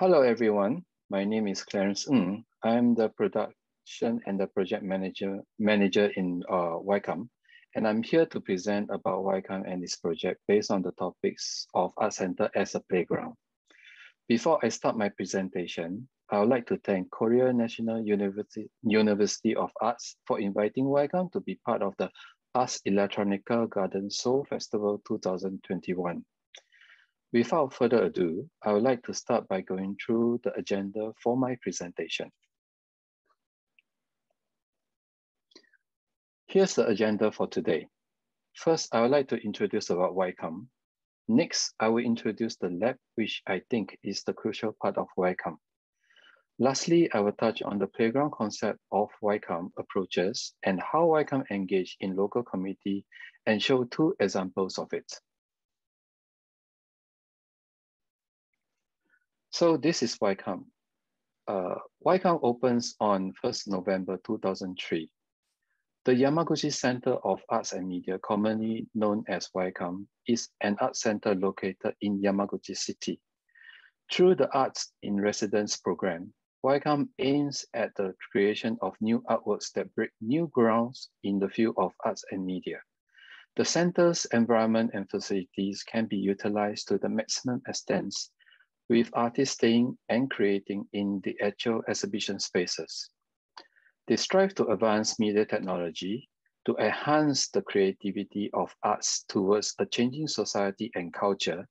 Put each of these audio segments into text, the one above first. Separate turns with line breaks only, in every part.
Hello, everyone. My name is Clarence Ng. I'm the production and the project manager, manager in uh, YCAM, and I'm here to present about YCAM and its project based on the topics of Art Center as a playground. Before I start my presentation, I would like to thank Korea National University, University of Arts for inviting YCAM to be part of the Ars Electronica Garden Seoul Festival 2021. Without further ado, I would like to start by going through the agenda for my presentation. Here's the agenda for today. First, I would like to introduce about YCAM. Next, I will introduce the lab, which I think is the crucial part of YCAM. Lastly, I will touch on the playground concept of YCAM approaches and how YCAM engage in local community and show two examples of it. So this is YCAM. Uh, YCAM opens on 1st November 2003. The Yamaguchi Center of Arts and Media, commonly known as YCAM, is an art center located in Yamaguchi City. Through the Arts in Residence program, YCAM aims at the creation of new artworks that break new grounds in the field of arts and media. The center's environment and facilities can be utilized to the maximum extent with artists staying and creating in the actual exhibition spaces. They strive to advance media technology to enhance the creativity of arts towards a changing society and culture,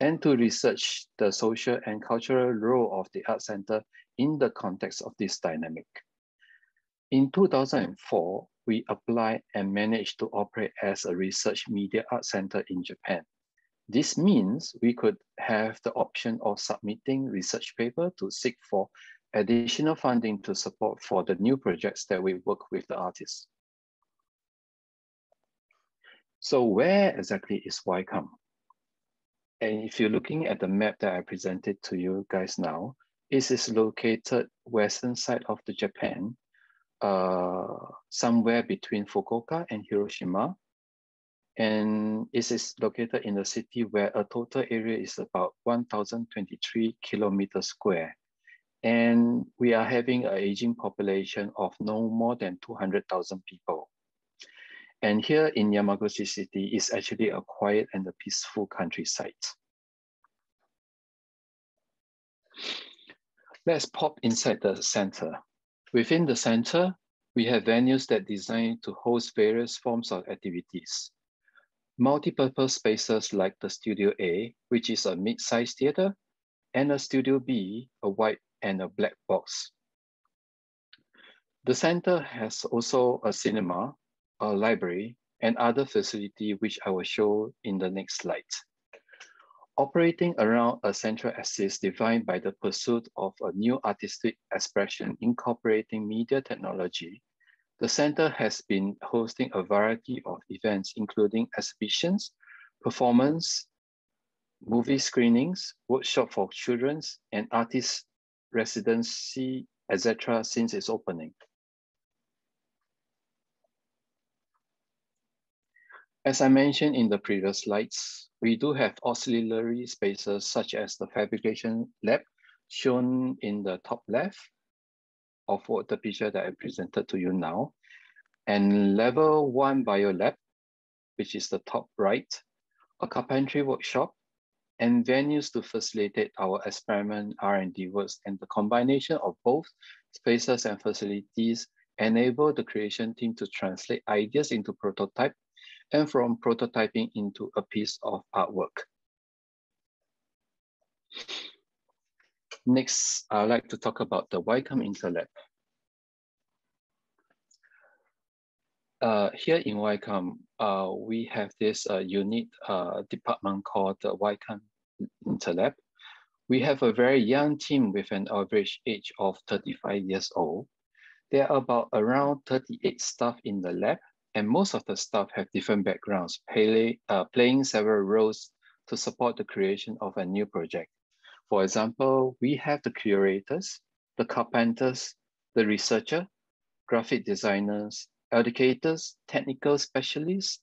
and to research the social and cultural role of the art center in the context of this dynamic. In 2004, we applied and managed to operate as a research media art center in Japan. This means we could have the option of submitting research paper to seek for additional funding to support for the new projects that we work with the artists. So where exactly is YCAM? And if you're looking at the map that I presented to you guys now, it is located western side of the Japan, uh, somewhere between Fukuoka and Hiroshima, and it is located in a city where a total area is about 1,023 kilometers square. And we are having an aging population of no more than 200,000 people. And here in Yamaguchi City is actually a quiet and a peaceful countryside. Let's pop inside the center. Within the center, we have venues that designed to host various forms of activities multi-purpose spaces like the Studio A, which is a mid-sized theater, and a Studio B, a white and a black box. The center has also a cinema, a library, and other facility which I will show in the next slide. Operating around a central axis defined by the pursuit of a new artistic expression incorporating media technology, the center has been hosting a variety of events, including exhibitions, performance, movie screenings, workshop for children, and artist residency, etc. since its opening. As I mentioned in the previous slides, we do have auxiliary spaces such as the fabrication lab shown in the top left, of what the picture that I presented to you now. And level one bio lab, which is the top right, a carpentry workshop, and venues to facilitate our experiment R&D works and the combination of both spaces and facilities enable the creation team to translate ideas into prototype and from prototyping into a piece of artwork. Next, I'd like to talk about the YCAM Interlab. Uh, here in YCAM, uh, we have this uh, unique uh, department called the YCAM Interlab. We have a very young team with an average age of 35 years old. There are about around 38 staff in the lab, and most of the staff have different backgrounds, play, uh, playing several roles to support the creation of a new project. For example, we have the curators, the carpenters, the researcher, graphic designers, educators, technical specialists,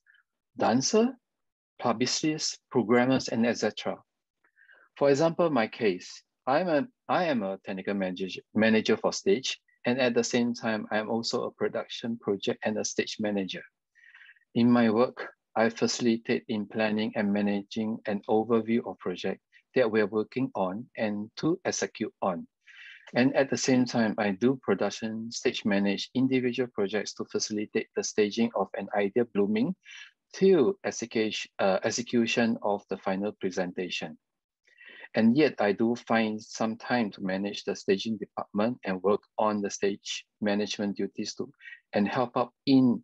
dancer, publicists, programmers, and etc. For example, my case, I'm a, I am a technical manager, manager for stage, and at the same time, I'm also a production project and a stage manager. In my work, I facilitate in planning and managing an overview of project that we're working on and to execute on. And at the same time, I do production stage manage individual projects to facilitate the staging of an idea blooming to execution, uh, execution of the final presentation. And yet I do find some time to manage the staging department and work on the stage management duties too, and help out in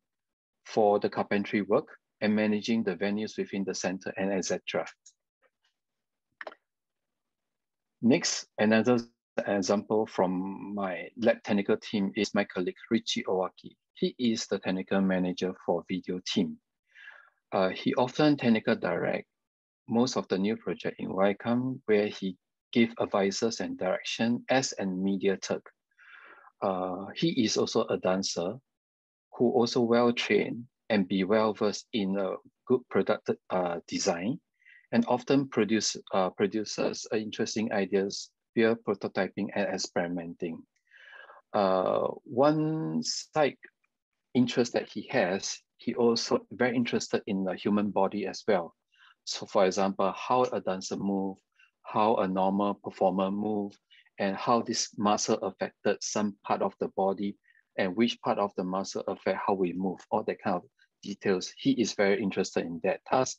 for the carpentry work and managing the venues within the center and etc. Next, another example from my lab technical team is my colleague Richi Owaki. He is the technical manager for video team. Uh, he often technical direct most of the new project in YCAM where he gave advices and direction as a media tech. Uh, he is also a dancer who also well trained and be well versed in a good product uh, design and often produce uh, produces interesting ideas via prototyping and experimenting. Uh, one side interest that he has, he also very interested in the human body as well. So for example, how a dancer move, how a normal performer move, and how this muscle affected some part of the body and which part of the muscle affect how we move, all that kind of details. He is very interested in that. Thus,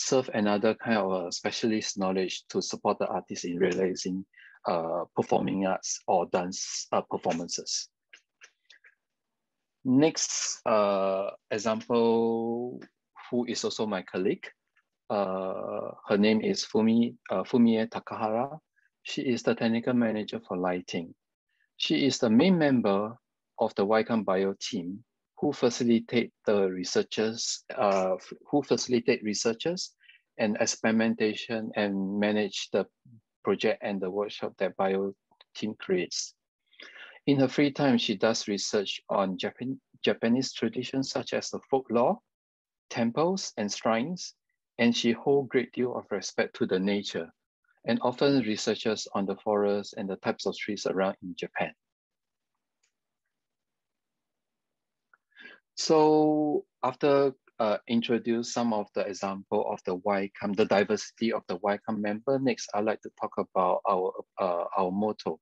serve another kind of a specialist knowledge to support the artist in realizing uh, performing arts or dance uh, performances. Next uh, example, who is also my colleague, uh, her name is Fumi, uh, Fumie Takahara. She is the technical manager for lighting. She is the main member of the YCAM Bio team who facilitate the researchers, uh, who facilitate researchers and experimentation and manage the project and the workshop that Bio team creates. In her free time, she does research on Japan, Japanese traditions such as the folklore, temples and shrines, and she hold great deal of respect to the nature and often researches on the forests and the types of trees around in Japan. So after uh, introduce some of the example of the YCAM, the diversity of the YCAM member, next I'd like to talk about our, uh, our motto.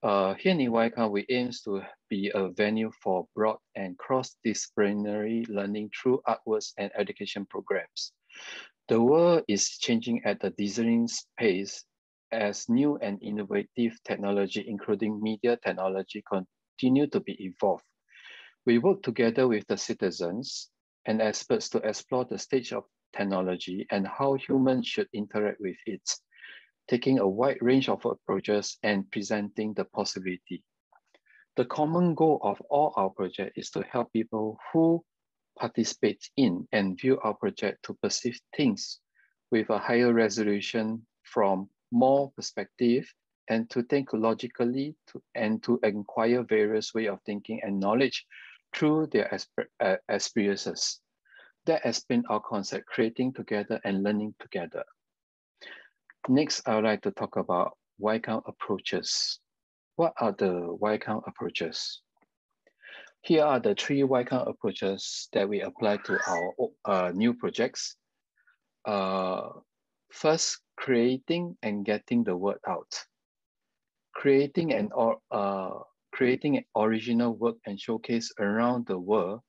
Uh, here in YCAM, we aim to be a venue for broad and cross-disciplinary learning through artworks and education programs. The world is changing at a dizzying pace as new and innovative technology, including media technology, continue to be evolved. We work together with the citizens and experts to explore the stage of technology and how humans should interact with it, taking a wide range of approaches and presenting the possibility. The common goal of all our projects is to help people who participate in and view our project to perceive things with a higher resolution from more perspective and to think logically to, and to acquire various way of thinking and knowledge through their uh, experiences. That has been our concept, creating together and learning together. Next, I would like to talk about YCAM approaches. What are the YCAM approaches? Here are the three YCAM approaches that we apply to our uh, new projects. Uh, first, creating and getting the word out. Creating and or uh, creating original work and showcase around the world.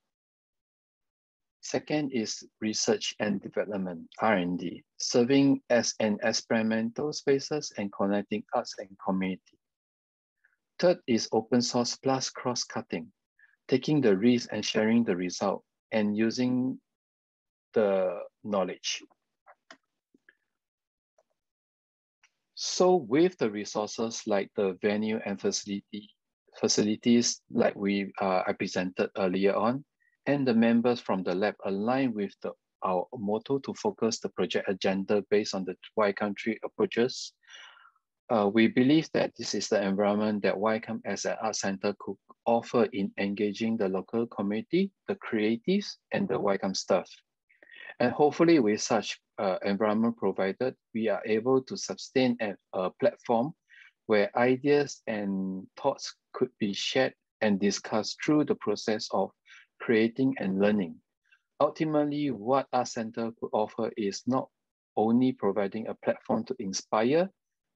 Second is research and development, R&D, serving as an experimental spaces and connecting arts and community. Third is open source plus cross-cutting, taking the risk and sharing the result and using the knowledge. So with the resources like the venue and facility, facilities like we uh, I presented earlier on, and the members from the lab align with the, our motto to focus the project agenda based on the YCAM approaches, uh, we believe that this is the environment that YCAM as an art center could offer in engaging the local community, the creatives, and the YCAM staff. And hopefully with such uh, environment provided, we are able to sustain a, a platform where ideas and thoughts could be shared and discussed through the process of creating and learning. Ultimately, what Art Center could offer is not only providing a platform to inspire,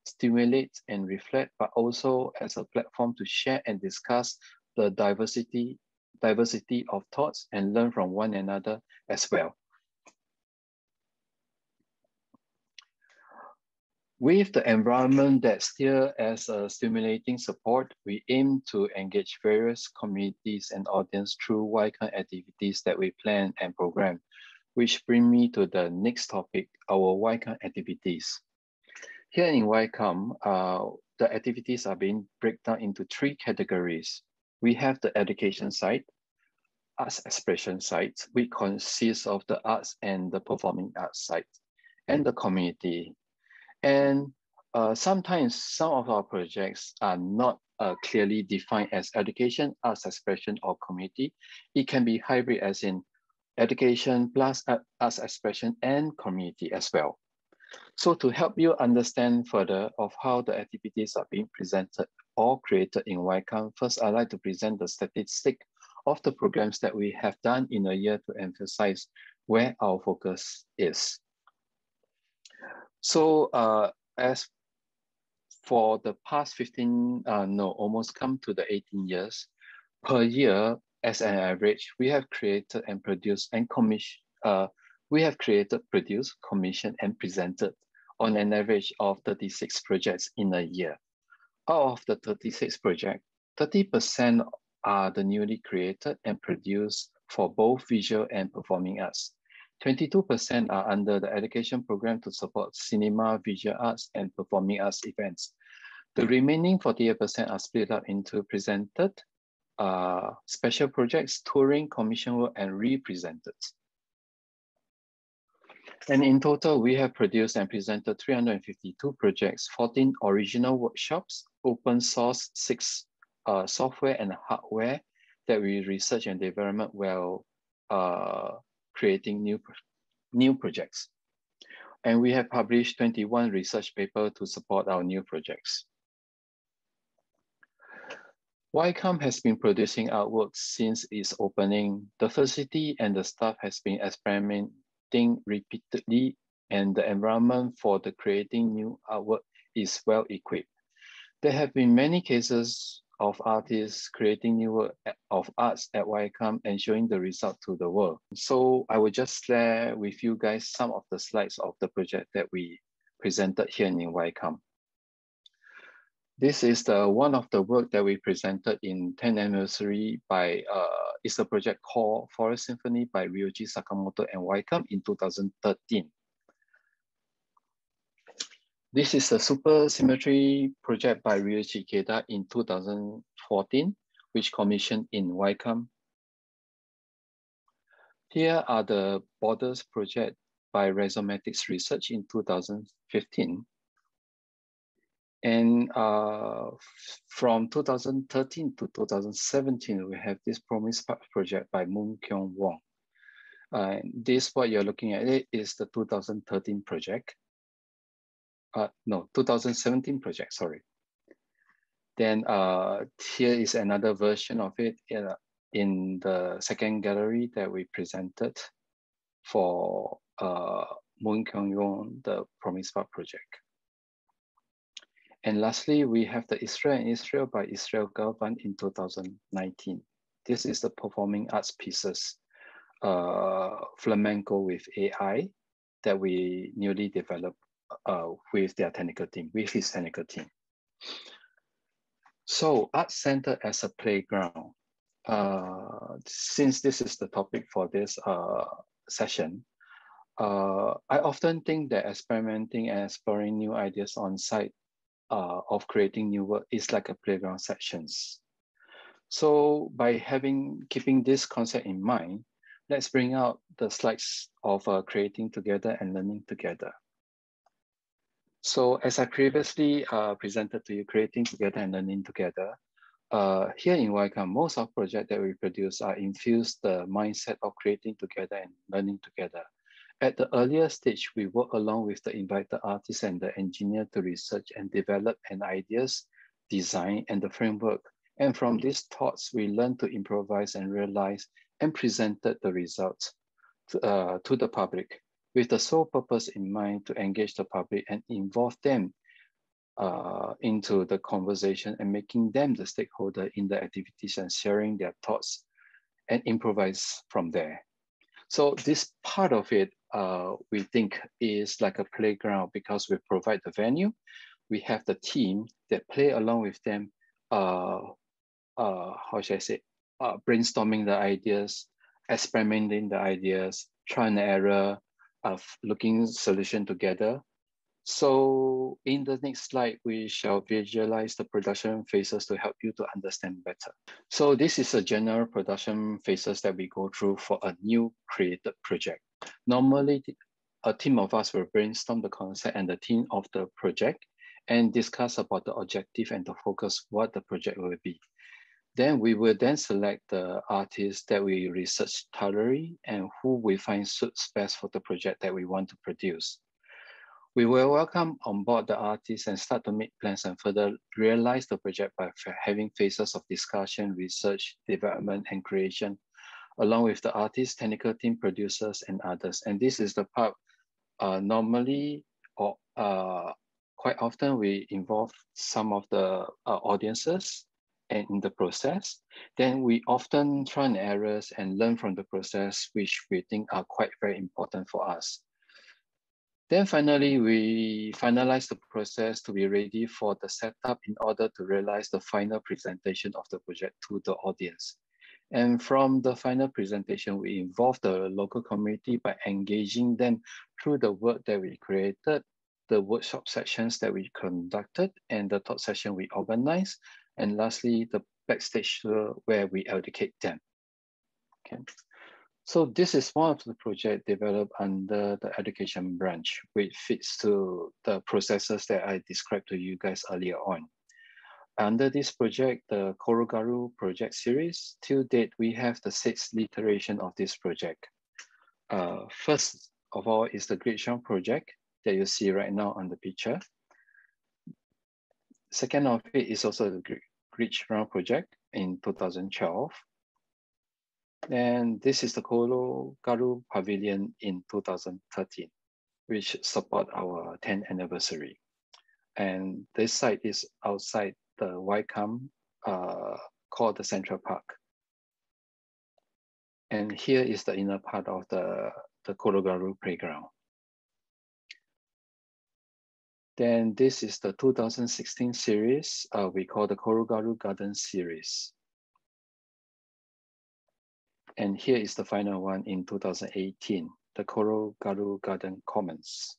stimulate, and reflect, but also as a platform to share and discuss the diversity, diversity of thoughts and learn from one another as well. With the environment that still as a stimulating support, we aim to engage various communities and audience through YCAM activities that we plan and program, which bring me to the next topic, our YCAM activities. Here in YCAM, uh, the activities are being broken into three categories. We have the education side, arts expression side, which consists of the arts and the performing arts side, and the community, and uh, sometimes some of our projects are not uh, clearly defined as education, arts expression, or community. It can be hybrid as in education plus arts expression and community as well. So to help you understand further of how the activities are being presented or created in YCAM, first I'd like to present the statistic of the programs that we have done in a year to emphasize where our focus is. So uh, as for the past 15, uh, no, almost come to the 18 years, per year, as an average, we have created and produced and commissioned, uh, we have created, produced, commissioned, and presented on an average of 36 projects in a year. Out of the 36 projects, 30% are the newly created and produced for both visual and performing arts. 22% are under the education program to support cinema, visual arts, and performing arts events. The remaining 48% are split up into presented, uh, special projects, touring, commission work, and represented. And in total, we have produced and presented 352 projects, 14 original workshops, open source, six uh, software and hardware that we research and development while uh, creating new, new projects. And we have published 21 research papers to support our new projects. YCAM has been producing artwork since its opening. The facility and the staff has been experimenting repeatedly and the environment for the creating new artwork is well equipped. There have been many cases of artists creating new work of arts at YCAM and showing the result to the world. So I will just share with you guys some of the slides of the project that we presented here in YCAM. This is the one of the work that we presented in 10th anniversary by, uh, it's a project called Forest Symphony by Ryoji Sakamoto and YCAM in 2013. This is a supersymmetry project by Ryuichi Ikeda in 2014, which commissioned in YCAM. Here are the Borders project by Rhizomatiks Research in 2015. And uh, from 2013 to 2017, we have this Promise Park project by Moon Kyungwon. Uh, this, what you're looking at it is the 2013 project uh, no, 2017 project, sorry. Then uh, here is another version of it in, in the second gallery that we presented for uh, Moon Kyungwon, the Promise Park project. And lastly, we have the Israel and Israel by Israel Galvan in 2019. This is the performing arts pieces, uh, flamenco with AI that we newly developed uh, with their technical team, with his technical team. So Art Center as a playground. Uh, since this is the topic for this uh, session, uh, I often think that experimenting and exploring new ideas on site uh, of creating new work is like a playground sessions. So by having keeping this concept in mind, let's bring out the slides of uh, creating together and learning together. So as I previously uh, presented to you, creating together and learning together, uh, here in YCAM, most of projects that we produce are infused the mindset of creating together and learning together. At the earlier stage, we work along with the invited artist and the engineer to research and develop an ideas, design, and the framework. And from these thoughts, we learn to improvise and realize and presented the results uh, to the public with the sole purpose in mind to engage the public and involve them uh, into the conversation and making them the stakeholder in the activities and sharing their thoughts and improvise from there. So this part of it, uh, we think is like a playground because we provide the venue. We have the team that play along with them, uh, uh, how should I say, uh, brainstorming the ideas, experimenting the ideas, try and error, of looking solution together so in the next slide, we shall visualize the production phases to help you to understand better. So this is a general production phases that we go through for a new created project. Normally, a team of us will brainstorm the concept and the theme of the project and discuss about the objective and the focus, what the project will be. Then we will then select the artists that we research thoroughly and who we find suits best for the project that we want to produce. We will welcome on board the artists and start to make plans and further realize the project by having phases of discussion, research, development, and creation, along with the artists, technical team, producers, and others. And this is the part uh, normally or uh, quite often we involve some of the uh, audiences and in the process. Then we often try and errors and learn from the process, which we think are quite very important for us. Then finally, we finalize the process to be ready for the setup in order to realize the final presentation of the project to the audience. And from the final presentation, we involve the local community by engaging them through the work that we created, the workshop sessions that we conducted, and the talk session we organized, and lastly, the backstage where we educate them. Okay. So this is one of the project developed under the education branch, which fits to the processes that I described to you guys earlier on. Under this project, the Korogaru project series, till date, we have the sixth iteration of this project. Uh, first of all is the Great Shrine project that you see right now on the picture. Second of it is also the Great Shrine project in 2012. And this is the Kolo Garu Pavilion in 2013, which support our 10th anniversary. And this site is outside the YCAM, uh, called the Central Park. And here is the inner part of the, the Korogaru playground. Then this is the 2016 series, uh, we call the Korogaru Garden series. And here is the final one in 2018, the Korogaru Garden Commons.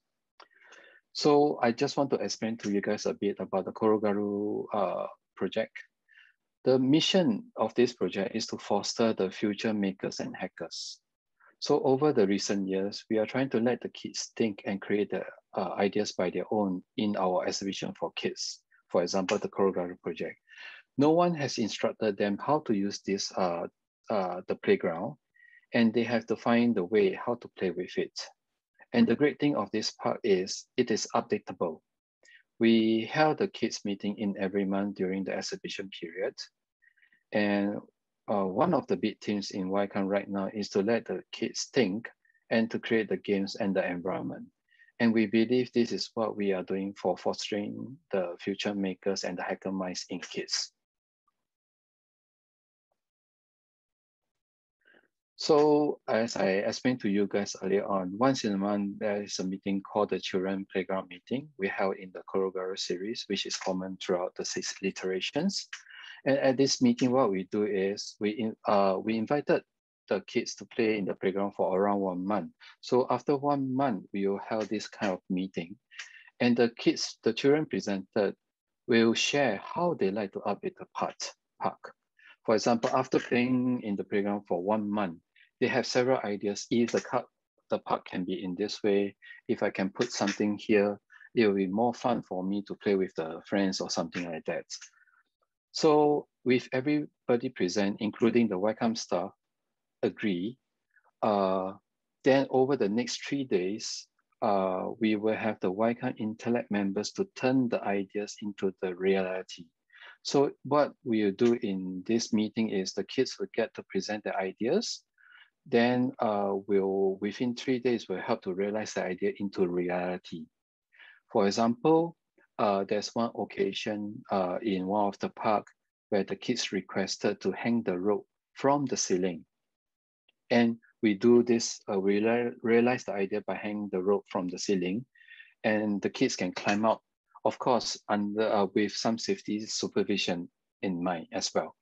So I just want to explain to you guys a bit about the Korogaru uh, project. The mission of this project is to foster the future makers and hackers. So over the recent years, we are trying to let the kids think and create the uh, ideas by their own in our exhibition for kids. For example, the Korogaru project. No one has instructed them how to use this uh, uh, the playground and they have to find the way how to play with it. And the great thing of this part is it is updatable. We held a kids meeting in every month during the exhibition period. And uh, one of the big themes in YCAM right now is to let the kids think and to create the games and the environment. And we believe this is what we are doing for fostering the future makers and the hacker minds in kids. So as I explained to you guys earlier on, once in a month, there is a meeting called the Children Playground Meeting. We held in the Korogaru series, which is common throughout the six iterations. And at this meeting, what we do is we, uh, we invited the kids to play in the playground for around one month. So after one month, we will have this kind of meeting. And the kids, the children presented, will share how they like to update the part, park. For example, after playing in the playground for one month, they have several ideas. If the, cut, the park can be in this way, if I can put something here, it will be more fun for me to play with the friends or something like that. So with everybody present, including the YCAM staff, agree, uh, Then over the next three days, uh, we will have the YCAM Interlab members to turn the ideas into the reality. So what we'll do in this meeting is the kids will get to present the ideas. Then uh, we'll, within three days, we'll help to realize the idea into reality. For example, uh, there's one occasion uh, in one of the park where the kids requested to hang the rope from the ceiling. And we do this, uh, we realize the idea by hanging the rope from the ceiling and the kids can climb out, of course, under uh, with some safety supervision in mind as well.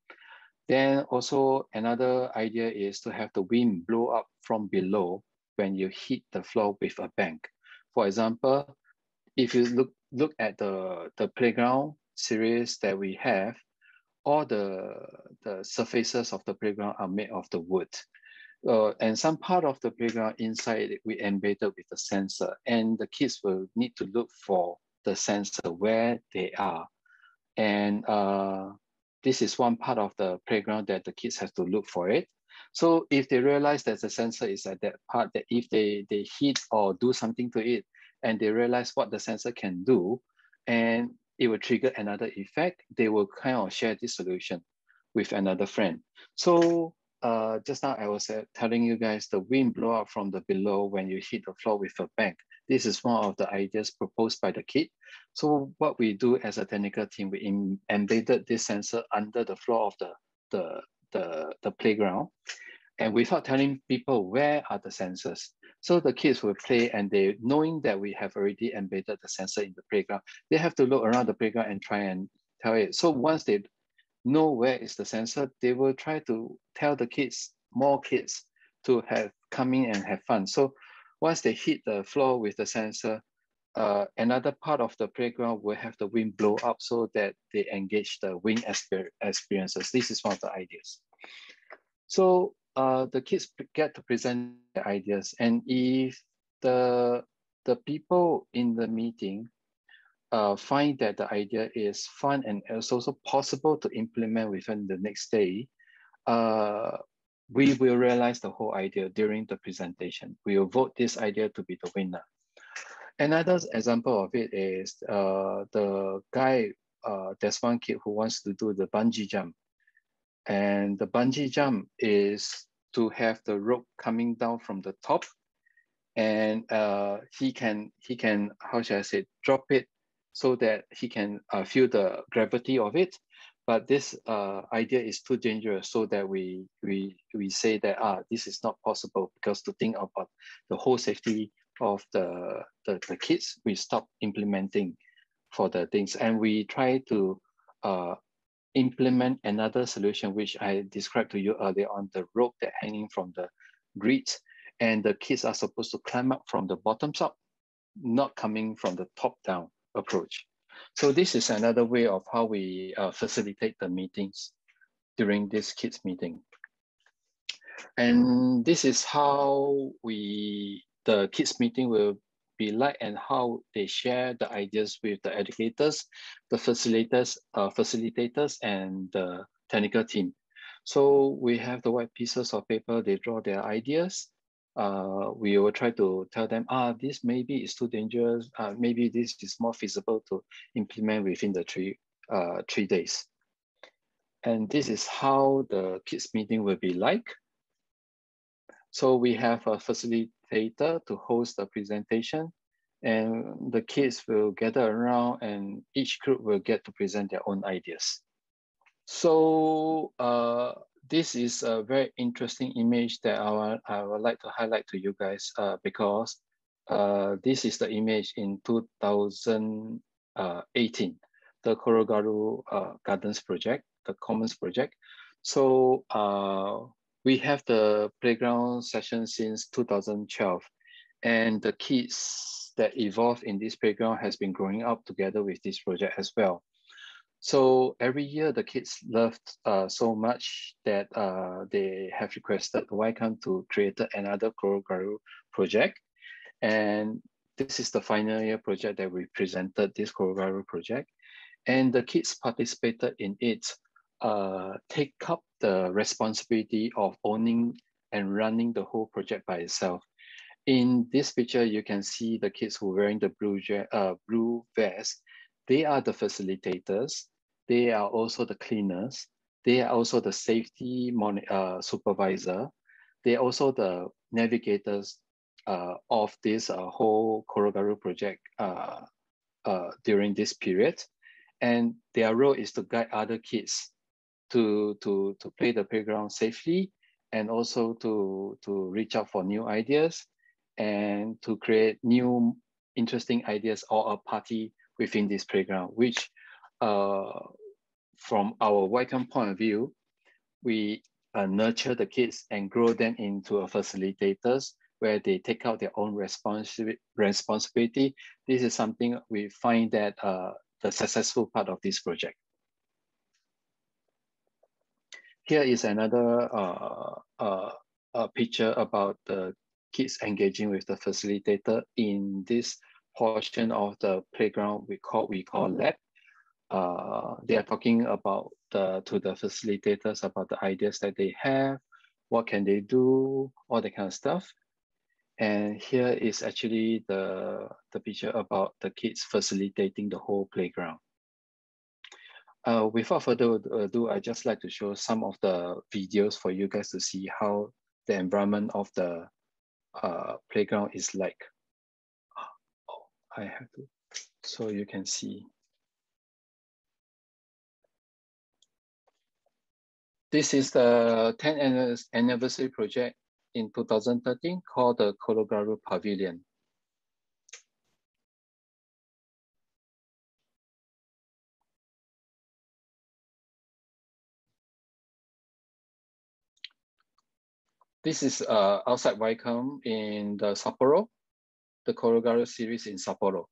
Then also another idea is to have the wind blow up from below when you hit the floor with a bank. For example, if you look look at the, the playground series that we have, all the, the surfaces of the playground are made of the wood. Uh, and some part of the playground inside we embedded with the sensor and the kids will need to look for the sensor where they are. And uh, this is one part of the playground that the kids have to look for it. So if they realize that the sensor is at that part, that if they, they hit or do something to it, and they realize what the sensor can do, and it will trigger another effect, they will kind of share this solution with another friend. So uh, just now I was uh, telling you guys the wind blow up from the below when you hit the floor with a bang. This is one of the ideas proposed by the kid. So what we do as a technical team, we embedded this sensor under the floor of the, the, the, the playground. And without telling people where are the sensors, so the kids will play and they, knowing that we have already embedded the sensor in the playground, they have to look around the playground and try and tell it. So once they know where is the sensor, they will try to tell the kids, more kids to have come in and have fun. So once they hit the floor with the sensor, uh, another part of the playground will have the wind blow up so that they engage the wind experiences. This is one of the ideas. So uh, the kids get to present their ideas. And if the, the people in the meeting uh, find that the idea is fun and it's also possible to implement within the next day, uh, we will realize the whole idea during the presentation. We will vote this idea to be the winner. Another example of it is uh, the guy, uh, there's one kid who wants to do the bungee jump. And the bungee jump is to have the rope coming down from the top and uh, he can he can how should I say drop it so that he can uh, feel the gravity of it. But this uh, idea is too dangerous, so that we we we say that ah this is not possible because to think about the whole safety of the the, the kids, we stop implementing for the things and we try to uh, implement another solution, which I described to you earlier on the rope that hanging from the grid. And the kids are supposed to climb up from the bottoms up, not coming from the top down approach. So this is another way of how we uh, facilitate the meetings during this kids meeting. And this is how we, the kids meeting will be like and how they share the ideas with the educators, the facilitators, uh, facilitators and the technical team. So we have the white pieces of paper, they draw their ideas. Uh, we will try to tell them, ah, this maybe is too dangerous. Uh, maybe this is more feasible to implement within the three, uh, three days. And this is how the kids meeting will be like. So we have a facilitator to host the presentation and the kids will gather around and each group will get to present their own ideas. So uh, this is a very interesting image that I, I would like to highlight to you guys uh, because uh, this is the image in 2018, the Korogaru uh, Gardens project, the Commons project. So uh, we have the playground session since 2012 and the kids that evolve in this playground has been growing up together with this project as well. So every year the kids loved uh, so much that uh, they have requested YCAM to create another Korogaru project. And this is the final year project that we presented this Korogaru project. And the kids participated in it uh, take up the responsibility of owning and running the whole project by itself. in this picture, you can see the kids who are wearing the blue, uh, blue vest. They are the facilitators. They are also the cleaners. They are also the safety uh, supervisor. They are also the navigators uh, of this uh, whole Korogaru project uh, uh, during this period. And their role is to guide other kids to, to, to play the playground safely and also to, to reach out for new ideas and to create new interesting ideas or a party within this playground, which uh, from our YCAM point of view, we uh, nurture the kids and grow them into a facilitators where they take out their own responsi responsibility. This is something we find that uh, the successful part of this project. Here is another uh, uh, picture about the kids engaging with the facilitator in this portion of the playground we call we call lab. Uh, they are talking about the to the facilitators about the ideas that they have, what can they do, all that kind of stuff. And here is actually the, the picture about the kids facilitating the whole playground. Uh, without further ado, I just like to show some of the videos for you guys to see how the environment of the uh, playground is like. I have to, so you can see. This is the 10th anniversary project in 2013 called the Korogaru Pavilion. This is uh, outside YCAM in the Sapporo, the Korogaru series in Sapporo.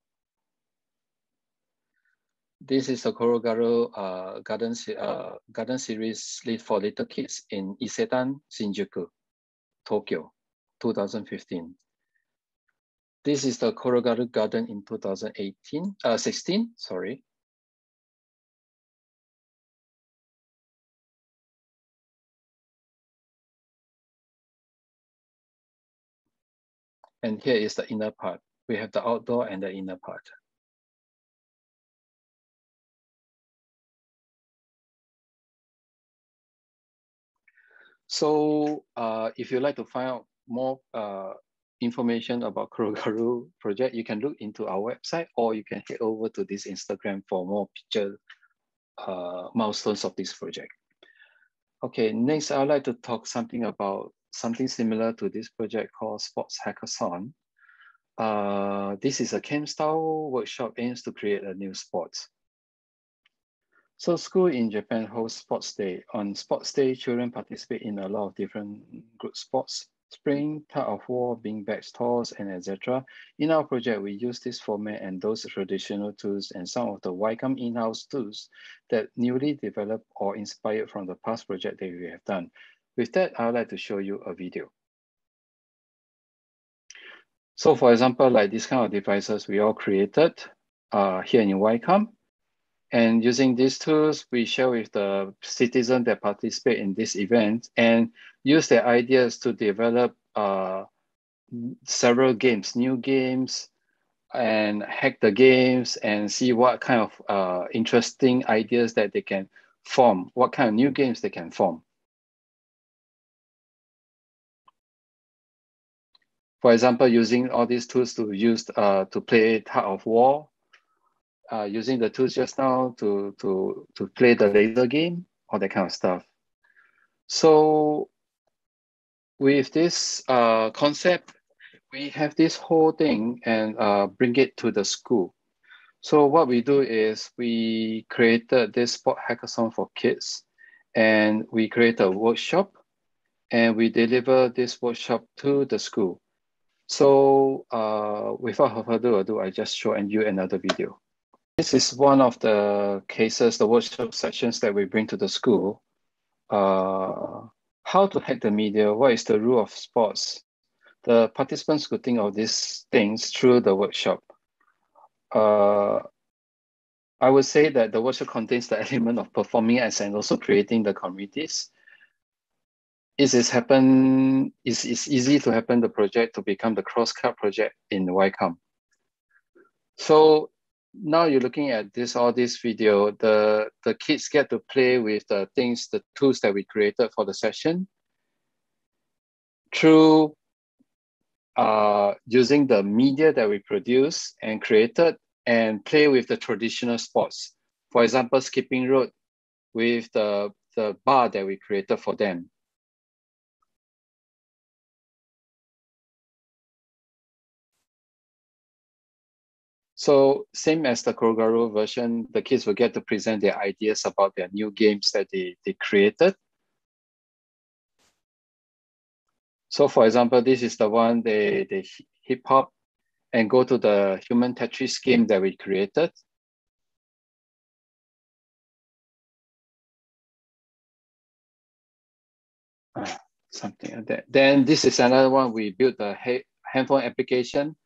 This is the Korogaru uh, garden, uh, garden series for little kids in Isetan, Shinjuku. Tokyo, 2015. This is the Korogaru Garden in 2018, uh, 16, sorry. And here is the inner part. We have the outdoor and the inner part. So uh, if you'd like to find out more uh, information about Korogaru project, you can look into our website or you can head over to this Instagram for more picture uh, milestones of this project. Okay, next I'd like to talk something about something similar to this project called Sports Hackathon. Uh, this is a camp style workshop aims to create a new sport. So school in Japan hosts sports day. On sports day, children participate in a lot of different group sports, spring, tug of war, being bags, toss, and etc. In our project, we use this format and those traditional tools and some of the YCAM in-house tools that newly developed or inspired from the past project that we have done. With that, I would like to show you a video. So for example, like this kind of devices we all created uh, here in YCAM. And using these tools, we share with the citizens that participate in this event and use their ideas to develop uh, several games, new games, and hack the games and see what kind of uh, interesting ideas that they can form, what kind of new games they can form. For example, using all these tools to use uh, to play tug of war uh, using the tools just now to, to, to play the laser game, all that kind of stuff. So with this uh, concept, we have this whole thing and uh, bring it to the school. So what we do is we created this sport hackathon for kids and we create a workshop and we deliver this workshop to the school. So uh, without further ado, I just show and you another video. This is one of the cases, the workshop sessions that we bring to the school. Uh, how to hack the media, what is the rule of sports? The participants could think of these things through the workshop. Uh, I would say that the workshop contains the element of performing and also creating the communities. It is happen, it's, it's easy to happen the project to become the cross-cut project in YCAM. So now you're looking at this all this video, the, the kids get to play with the things, the tools that we created for the session through uh, using the media that we produce and created and play with the traditional sports. For example, skipping rope with the, the bar that we created for them. So same as the Korogaru version, the kids will get to present their ideas about their new games that they, they created. So for example, this is the one they, they hip hop and go to the human Tetris game that we created. Uh, something like that. Then this is another one, we built a handphone application.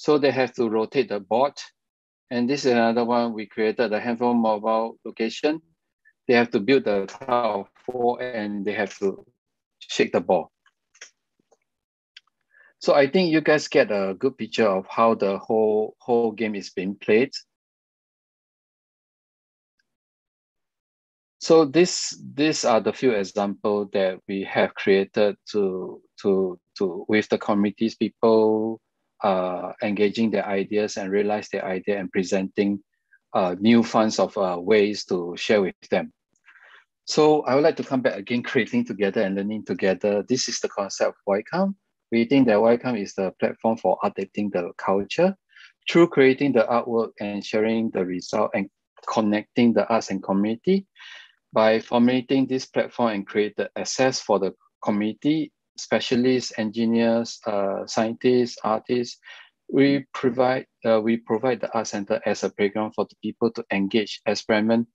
So they have to rotate the board. And this is another one, we created the handphone mobile location. They have to build the cloud four and they have to shake the ball. So I think you guys get a good picture of how the whole whole game is being played. So this these are the few examples that we have created to to to with the communities people uh, engaging their ideas and realize their idea and presenting uh, new funds of uh, ways to share with them. So I would like to come back again, creating together and learning together. This is the concept of YCAM. We think that YCAM is the platform for updating the culture through creating the artwork and sharing the result and connecting the arts and community. By formulating this platform and create the access for the community, specialists, engineers, uh, scientists, artists, we provide uh, we provide the art center as a playground for the people to engage, experiment,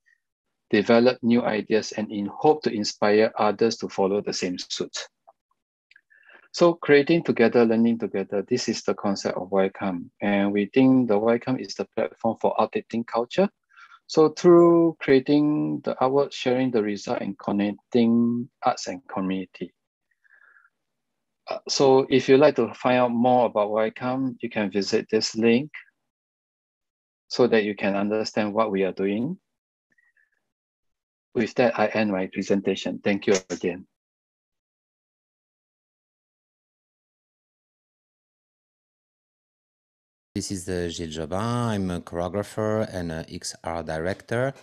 develop new ideas, and in hope to inspire others to follow the same suit. So creating together, learning together, this is the concept of YCAM. And we think the YCAM is the platform for updating culture. So through creating the artwork, sharing the result and connecting arts and community. Uh, so if you'd like to find out more about YCAM, you can visit this link so that you can understand what we are doing. With that, I end my presentation. Thank you again.
This is uh, Gilles Jobin. I'm a choreographer and a XR director.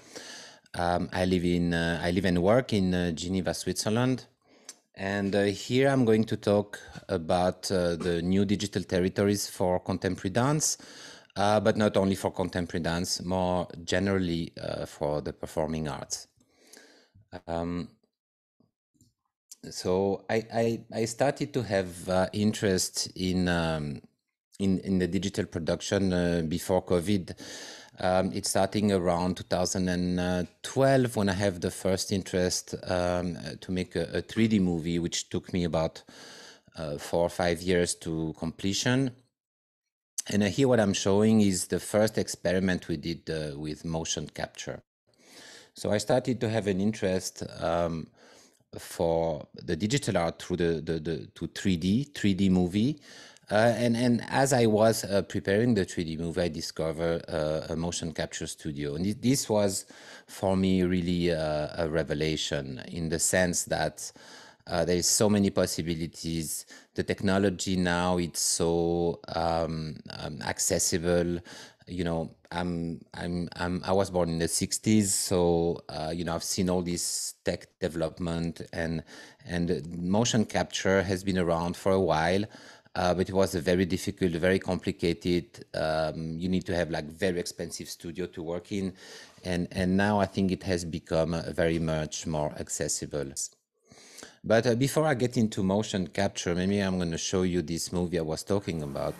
Um, I live in uh, I live and work in uh, Geneva, Switzerland. And uh, here I'm going to talk about uh, the new digital territories for contemporary dance, uh, but not only for contemporary dance, more generally uh, for the performing arts. Um, so I, I, I, started to have uh, interest in um, in, in the digital production uh, before COVID. Um, it's starting around 2012 when I have the first interest um, to make a, a, 3D movie, which took me about uh, four or five years to completion. And here what I'm showing is the first experiment we did uh, with motion capture. So I started to have an interest um, for the digital art through the, the, the to 3D, 3D movie, uh, and, and as I was uh, preparing the 3D movie, I discovered uh, a motion capture studio. And this was for me really a, a revelation in the sense that uh, there is so many possibilities. The technology now it's so um, um, accessible. You know, I'm, I'm, I'm, I was born in the 60s, so uh, you know I've seen all this tech development and and motion capture has been around for a while uh, but it was a very difficult, very complicated. Um, you need to have like very expensive studio to work in, and and now I think it has become uh, very much more accessible. But uh, before I get into motion capture, maybe I'm going to show you this movie I was talking about.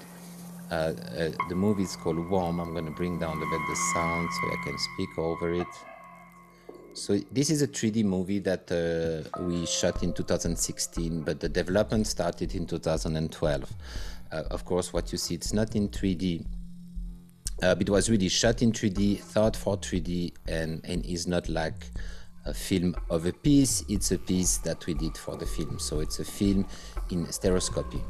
Uh, uh, the movie is called Womb. I'm going to bring down a bit the sound so I can speak over it. So this is a 3D movie that uh, we shot in 2016, but the development started in 2012. Uh, of course, what you see, it's not in 3D, uh, it was really shot in 3D, thought for 3D, and, and is not like a film of a piece, it's a piece that we did for the film. So it's a film in stereoscopy.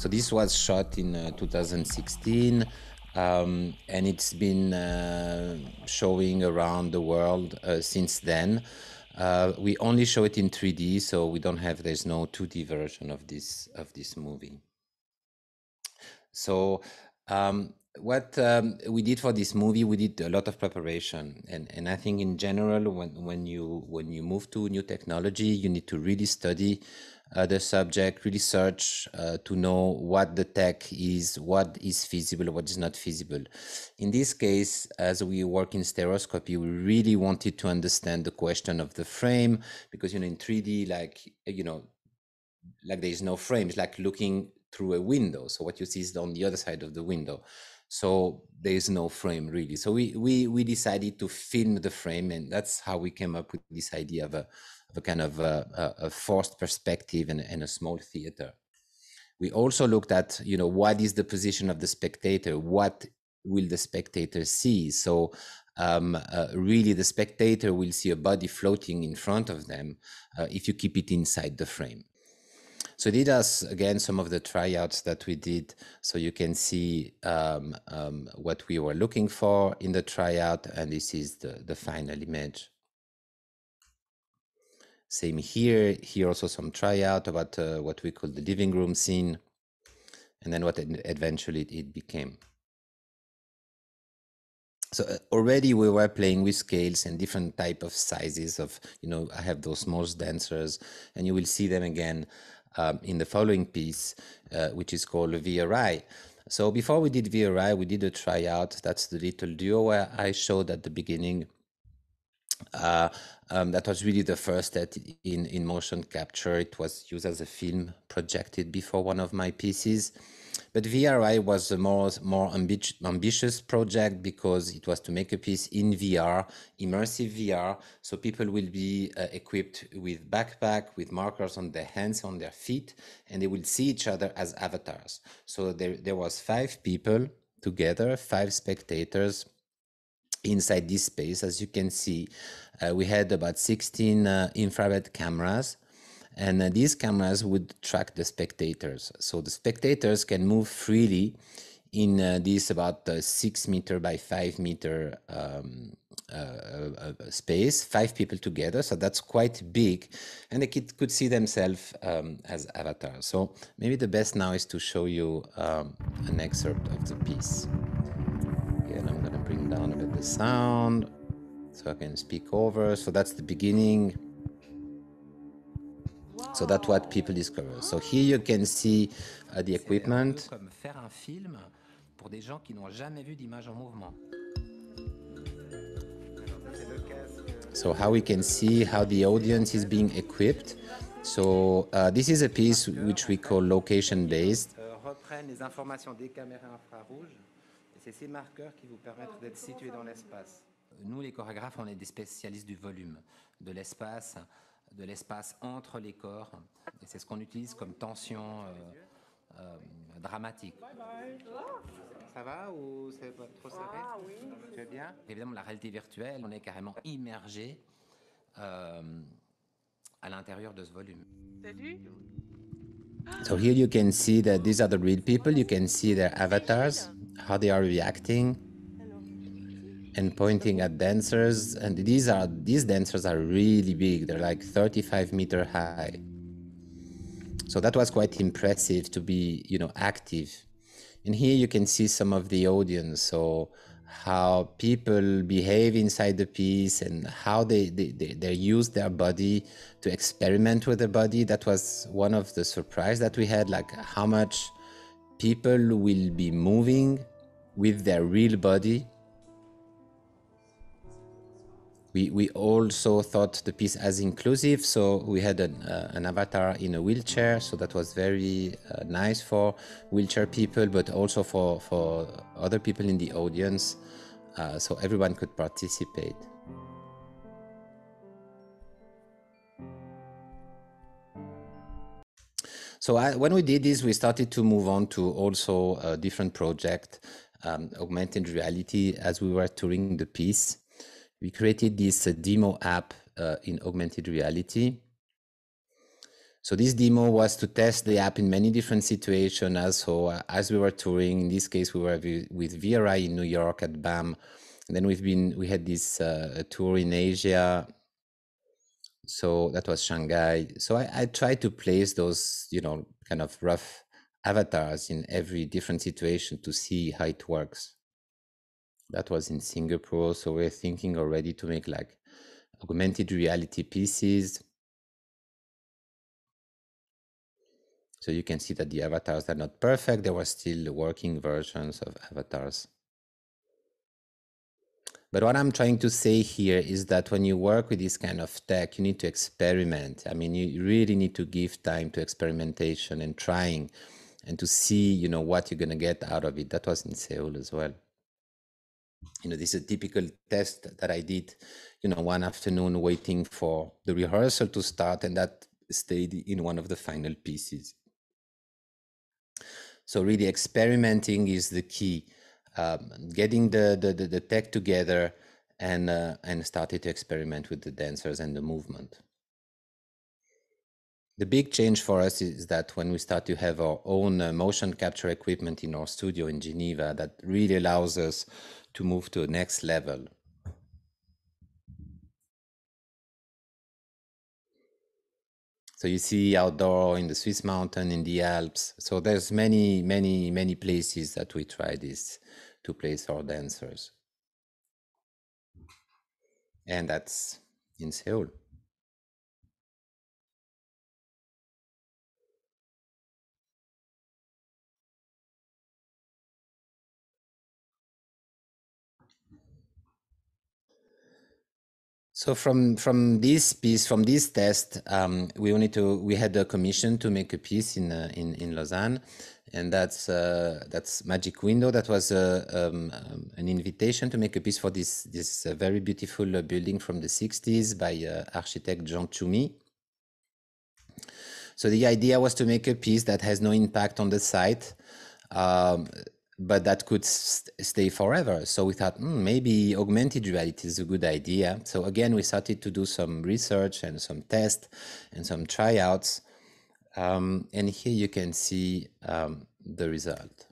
So this was shot in uh, 2016 um, and it's been uh, showing around the world uh, since then. Uh, we only show it in 3D, so we don't have, there's no 2D version of this, of this movie. So um, what um, we did for this movie, we did a lot of preparation, and and I think in general, when when you when you move to new technology, you need to really study the subject, really search uh, to know what the tech is, what is feasible, what is not feasible. In this case, as we work in stereoscopy, we really wanted to understand the question of the frame because, you know, in 3D, like, you know, like there is no frame, it's like looking through a window. So what you see is on the other side of the window. So there is no frame really. So we, we, we decided to film the frame and that's how we came up with this idea of a, of a kind of a, a forced perspective in, and a small theater. We also looked at, you know, what is the position of the spectator? What will the spectator see? So um, uh, really the spectator will see a body floating in front of them uh, if you keep it inside the frame. So these are again some of the tryouts that we did, so you can see um, um, what we were looking for in the tryout, and this is the, the final image. Same here. Here also some tryout about uh, what we call the living room scene, and then what eventually it became. So uh, already we were playing with scales and different type of sizes of, you know, I have those most dancers, and you will see them again um, in the following piece, uh, which is called VRI. So before we did VRI, we did a tryout. That's the little duo where I showed at the beginning uh, um, that was really the first step in, in motion capture. It was used as a film projected before one of my pieces. But VRI was a more, more ambitious project because it was to make a piece in VR, immersive VR. So people will be uh, equipped with backpack, with markers on their hands, on their feet, and they will see each other as avatars. So there, there was five people together, five spectators inside this space. As you can see, uh, we had about 16 uh, infrared cameras and uh, these cameras would track the spectators. So the spectators can move freely in uh, this about uh, six meter by five meter um, uh, space, five people together. So that's quite big. And they could, could see themselves um, as avatars. So maybe the best now is to show you um, an excerpt of the piece. Bring down a bit the sound so I can speak over. So that's the beginning. So that's what people discover. So here you can see uh, the equipment. Comme faire un film pour des gens qui n'ont jamais vu d'image en mouvement. So how we can see how the audience is being equipped. So uh, this is a piece which we call location C'est ces marqueurs qui vous permettent d'être situé dans l'espace. Nous, les chorégraphes, on est des spécialistes du volume, de l'espace, de l'espace entre les corps. Et c'est ce qu'on utilise comme tension euh, euh, dramatique. Ça va ou c'est pas trop serré ah, oui. Tu es bien? Évidemment, la réalité virtuelle, on est carrément immergé euh, à l'intérieur de ce volume. Salut So here you can see that these are the real people. You can see their avatars, how they are reacting. and pointing at dancers. And these are these dancers are really big. They're like 35 meter high. So that was quite impressive to be you know active. And here you can see some of the audience. So how people behave inside the piece and how they, they, they, they use their body to experiment with the body. That was one of the surprise that we had like how much people will be moving with their real body we, we also thought the piece as inclusive, so we had an, uh, an avatar in a wheelchair, so that was very uh, nice for wheelchair people, but also for, for other people in the audience, uh, so everyone could participate. So I, when we did this, we started to move on to also a different project, um, augmented reality, as we were touring the piece. We created this uh, demo app uh, in augmented reality. So this demo was to test the app in many different situations. As so uh, as we were touring, in this case, we were with VRI in New York at BAM. And then we've been we had this uh, tour in Asia so that was Shanghai. So I, I tried to place those, you know, kind of rough avatars in every different situation to see how it works. That was in Singapore. So we're thinking already to make like augmented reality pieces. So you can see that the avatars are not perfect. There were still working versions of avatars. But what I'm trying to say here is that when you work with this kind of tech, you need to experiment. I mean, you really need to give time to experimentation and trying and to see, you know, what you're going to get out of it. That was in Seoul as well. You know, this is a typical test that I did, you know, one afternoon waiting for the rehearsal to start, and that stayed in one of the final pieces. So, really, experimenting is the key um, getting the, the, the, the, tech together and, uh, and started to experiment with the dancers and the movement. The big change for us is that when we start to have our own uh, motion capture equipment in our studio in Geneva, that really allows us to move to the next level. So you see outdoor in the Swiss mountain, in the Alps. So there's many, many, many places that we try this to place our dancers. And that's in Seoul. So from from this piece, from this test, um, we wanted to we had a commission to make a piece in uh, in in Lausanne, and that's uh, that's Magic Window. That was uh, um, um, an invitation to make a piece for this this uh, very beautiful uh, building from the 60s by uh, architect Jean Tschumi. So the idea was to make a piece that has no impact on the site, um, but that could st stay forever. So we thought mm, maybe augmented reality is a good idea. So again, we started to do some research and some tests and some tryouts um, and here you can see um, the result.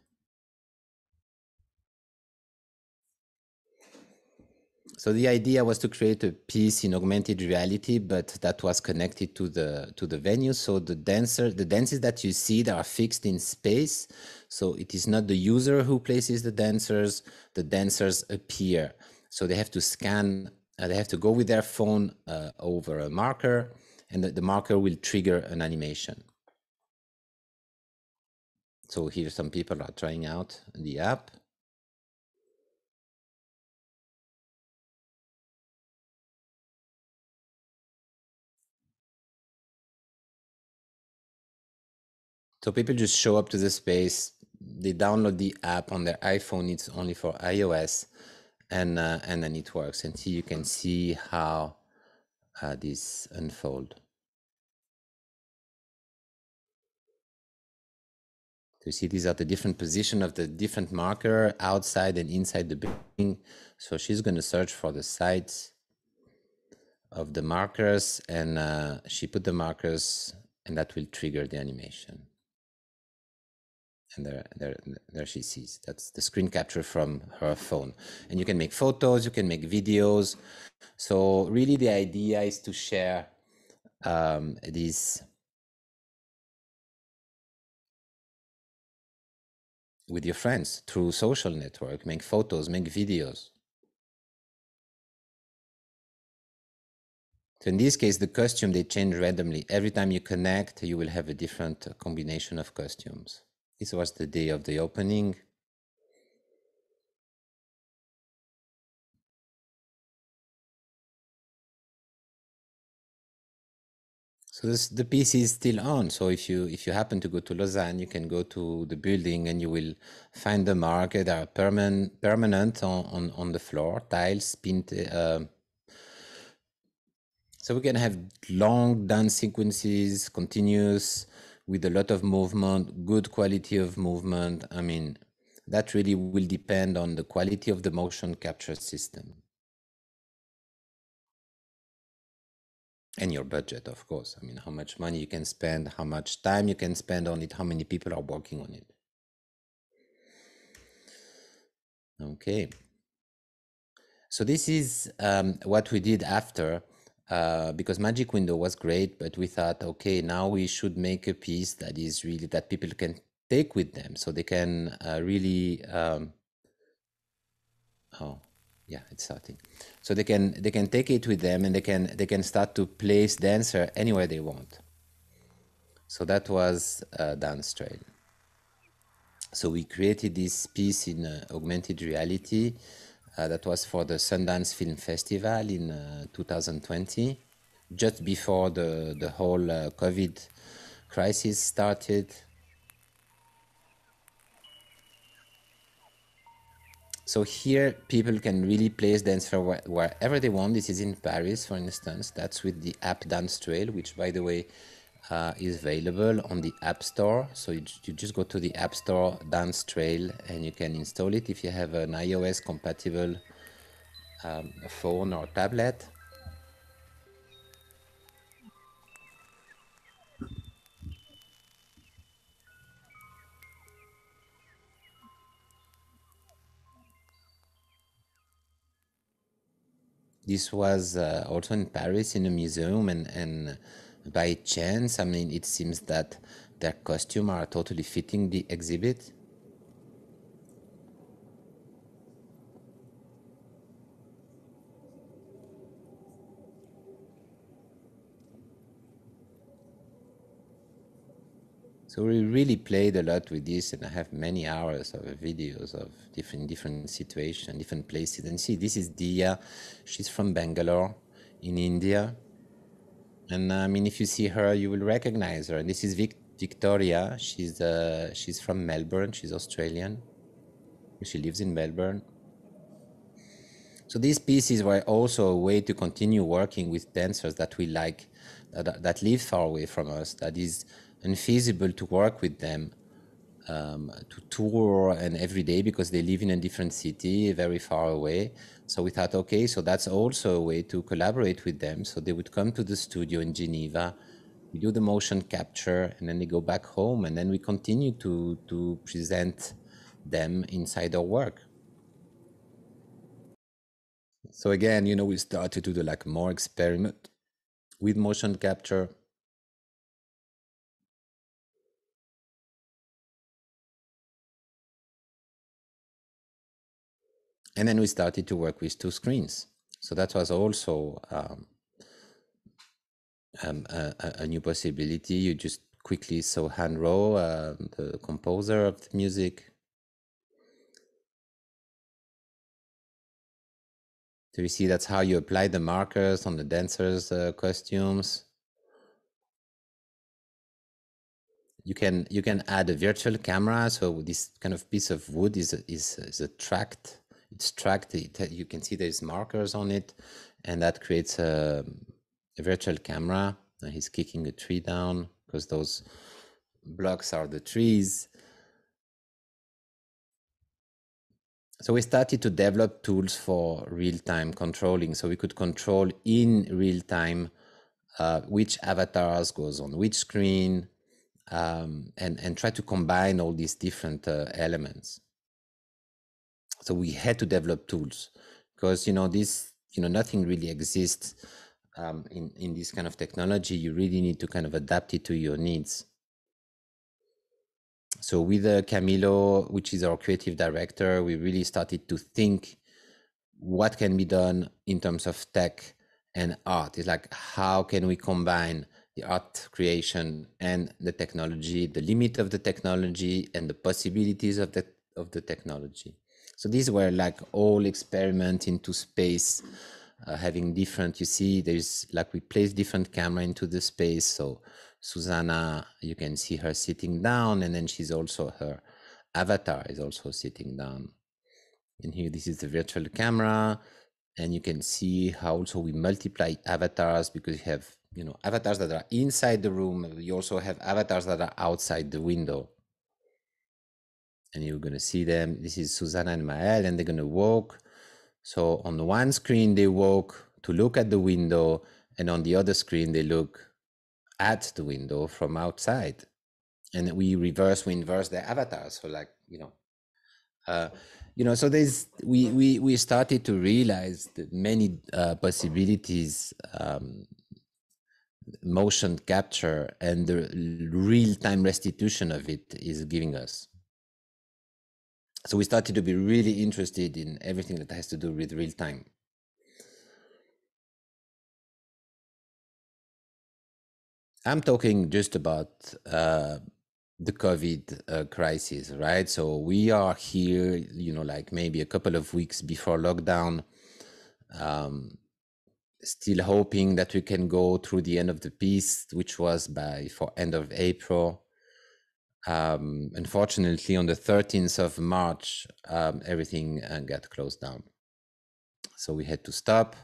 So the idea was to create a piece in augmented reality, but that was connected to the to the venue. So the dancer, the dances that you see, that are fixed in space. So it is not the user who places the dancers; the dancers appear. So they have to scan. Uh, they have to go with their phone uh, over a marker, and the, the marker will trigger an animation. So here some people are trying out the app. So people just show up to the space, they download the app on their iPhone, it's only for iOS, and, uh, and then it works. And here you can see how uh, this unfold. you see these are the different position of the different marker outside and inside the building. So she's going to search for the sites of the markers and uh, she put the markers and that will trigger the animation. And there, there, there she sees. That's the screen capture from her phone. And you can make photos, you can make videos. So really the idea is to share um, these with your friends through social network, make photos, make videos. So in this case, the costume, they change randomly. Every time you connect, you will have a different combination of costumes. This was the day of the opening. So this, the piece is still on. So if you if you happen to go to Lausanne, you can go to the building and you will find the mark that are permanent permanent on, on, on the floor, tiles, pinned. Uh, so we can have long dance sequences, continuous. With a lot of movement, good quality of movement. I mean, that really will depend on the quality of the motion capture system. And your budget, of course. I mean, how much money you can spend, how much time you can spend on it, how many people are working on it. Okay. So this is um, what we did after, uh, because Magic Window was great, but we thought, okay, now we should make a piece that is really that people can take with them, so they can uh, really. Um, oh, yeah, it's starting. So they can they can take it with them, and they can they can start to place dancer anywhere they want. So that was uh, Dance Trail. So we created this piece in uh, augmented reality that was for the Sundance Film Festival in uh, 2020, just before the, the whole uh, COVID crisis started. So here people can really place dance for wherever they want. This is in Paris, for instance. That's with the app Dance Trail, which by the way, uh, is available on the App Store. So you, you just go to the App Store, Dance Trail, and you can install it if you have an iOS compatible um, phone or tablet. This was uh, also in Paris in a museum and, and by chance. I mean, it seems that their costume are totally fitting the exhibit. So we really played a lot with this, and I have many hours of videos of different different situations, different places. And see, this is Dia. She's from Bangalore, in India. And I mean, if you see her, you will recognize her. And this is Vic Victoria. She's uh, she's from Melbourne. She's Australian. She lives in Melbourne. So these pieces were also a way to continue working with dancers that we like, that, that live far away from us, that is unfeasible to work with them um, to tour and every day because they live in a different city very far away. So we thought, okay, so that's also a way to collaborate with them. So they would come to the studio in Geneva, we do the motion capture, and then they go back home, and then we continue to to present them inside our work. So again, you know, we started to do like more experiment with motion capture And then we started to work with two screens. So that was also um, um, a, a, new possibility. You just quickly saw Han Ro, uh, the composer of the music. So you see that's how you apply the markers on the dancers' uh, costumes. You can you can add a virtual camera. So this kind of piece of wood is is, is a tracked it's tracked. It, you can see there's markers on it, and that creates a, a virtual camera. And he's kicking a tree down because those blocks are the trees. So we started to develop tools for real-time controlling, so we could control in real time uh, which avatars goes on which screen, um, and and try to combine all these different uh, elements so we had to develop tools because you know this you know nothing really exists um, in in this kind of technology. You really need to kind of adapt it to your needs. So with uh, camilo which is our creative director we really started to think what can be done in terms of tech and art. It's like how can we combine the art creation and the technology the limit of the technology and the possibilities of the of the technology so these were like all experiment into space, uh, having different, you see, there's like we place different camera into the space. So Susanna, you can see her sitting down and then she's also her avatar is also sitting down. And here, this is the virtual camera. And you can see how also we multiply avatars because you have you know avatars that are inside the room. You also have avatars that are outside the window. And you're gonna see them. This is Susanna and Maël, and they're gonna walk. So on one screen they walk to look at the window, and on the other screen they look at the window from outside. And we reverse, we inverse their avatars. So like, you know, uh, you know, so there's we we we started to realize that many uh, possibilities um, motion capture and the real-time restitution of it is giving us. So we started to be really interested in everything that has to do with real time. I'm talking just about uh, the COVID uh, crisis, right? So we are here, you know, like maybe a couple of weeks before lockdown, um, still hoping that we can go through the end of the piece, which was by for end of April. Um, unfortunately, on the 13th of March, um, everything uh, got closed down. So we had to stop.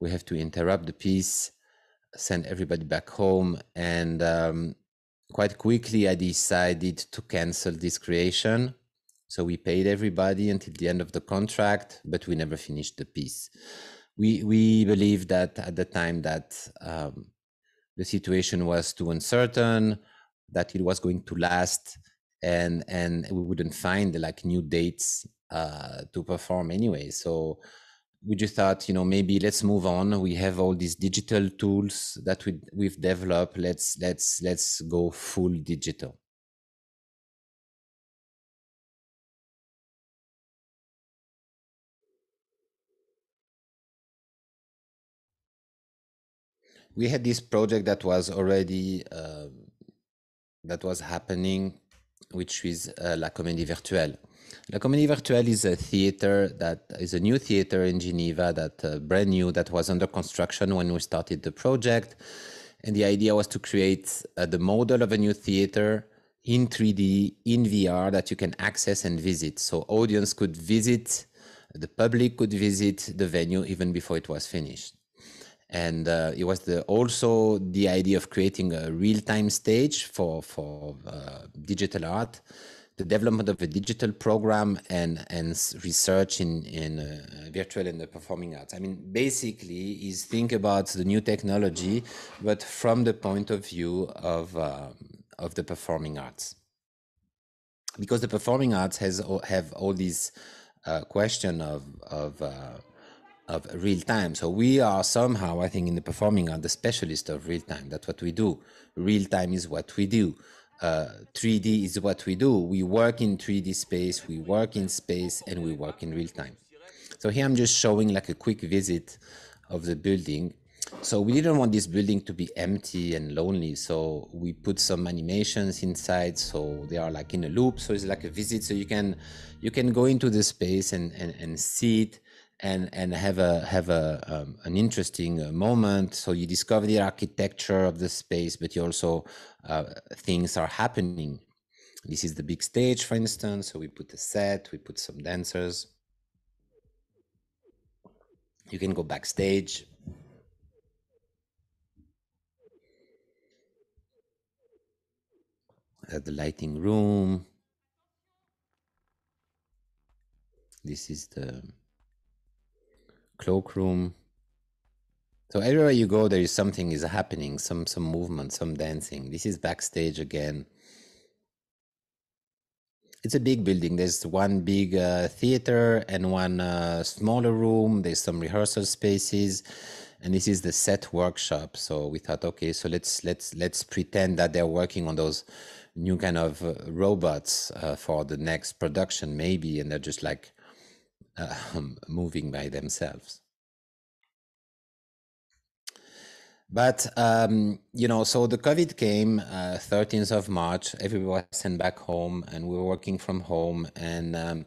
We have to interrupt the piece, send everybody back home, and um, quite quickly I decided to cancel this creation. So we paid everybody until the end of the contract, but we never finished the piece. We we believe that at the time that um, the situation was too uncertain, that it was going to last, and and we wouldn't find like new dates uh, to perform anyway. So we just thought, you know, maybe let's move on. We have all these digital tools that we we've developed. Let's let's let's go full digital. We had this project that was already uh, that was happening, which is uh, La Comédie Virtuelle La Comédie Virtuelle is a theater that is a new theater in Geneva that uh, brand new that was under construction when we started the project. And the idea was to create uh, the model of a new theater in 3D, in VR that you can access and visit. So audience could visit, the public could visit the venue even before it was finished. And uh, it was the, also the idea of creating a real-time stage for, for uh, digital art the development of a digital program and and research in in uh, virtual and the performing arts. I mean, basically, is think about the new technology, but from the point of view of um, of the performing arts, because the performing arts has have all these uh, question of of uh, of real time. So we are somehow, I think, in the performing art, the specialist of real time. That's what we do. Real time is what we do uh, 3D is what we do. We work in 3D space, we work in space, and we work in real time. So here I'm just showing like a quick visit of the building. So we didn't want this building to be empty and lonely. So we put some animations inside. So they are like in a loop. So it's like a visit. So you can you can go into the space and, and, and see it and and have a have a um, an interesting uh, moment. So you discover the architecture of the space, but you also uh, things are happening. This is the big stage, for instance. So we put a set, we put some dancers. You can go backstage. At the lighting room. This is the cloakroom. So everywhere you go, there is something is happening, some some movement, some dancing. This is backstage again. It's a big building. There's one big uh, theater and one uh, smaller room. There's some rehearsal spaces, and this is the set workshop. So we thought, okay, so let's let's let's pretend that they're working on those new kind of uh, robots uh, for the next production, maybe, and they're just like uh, moving by themselves. But um, you know, so the COVID came, uh, 13th of March. Everybody was sent back home, and we were working from home, and um,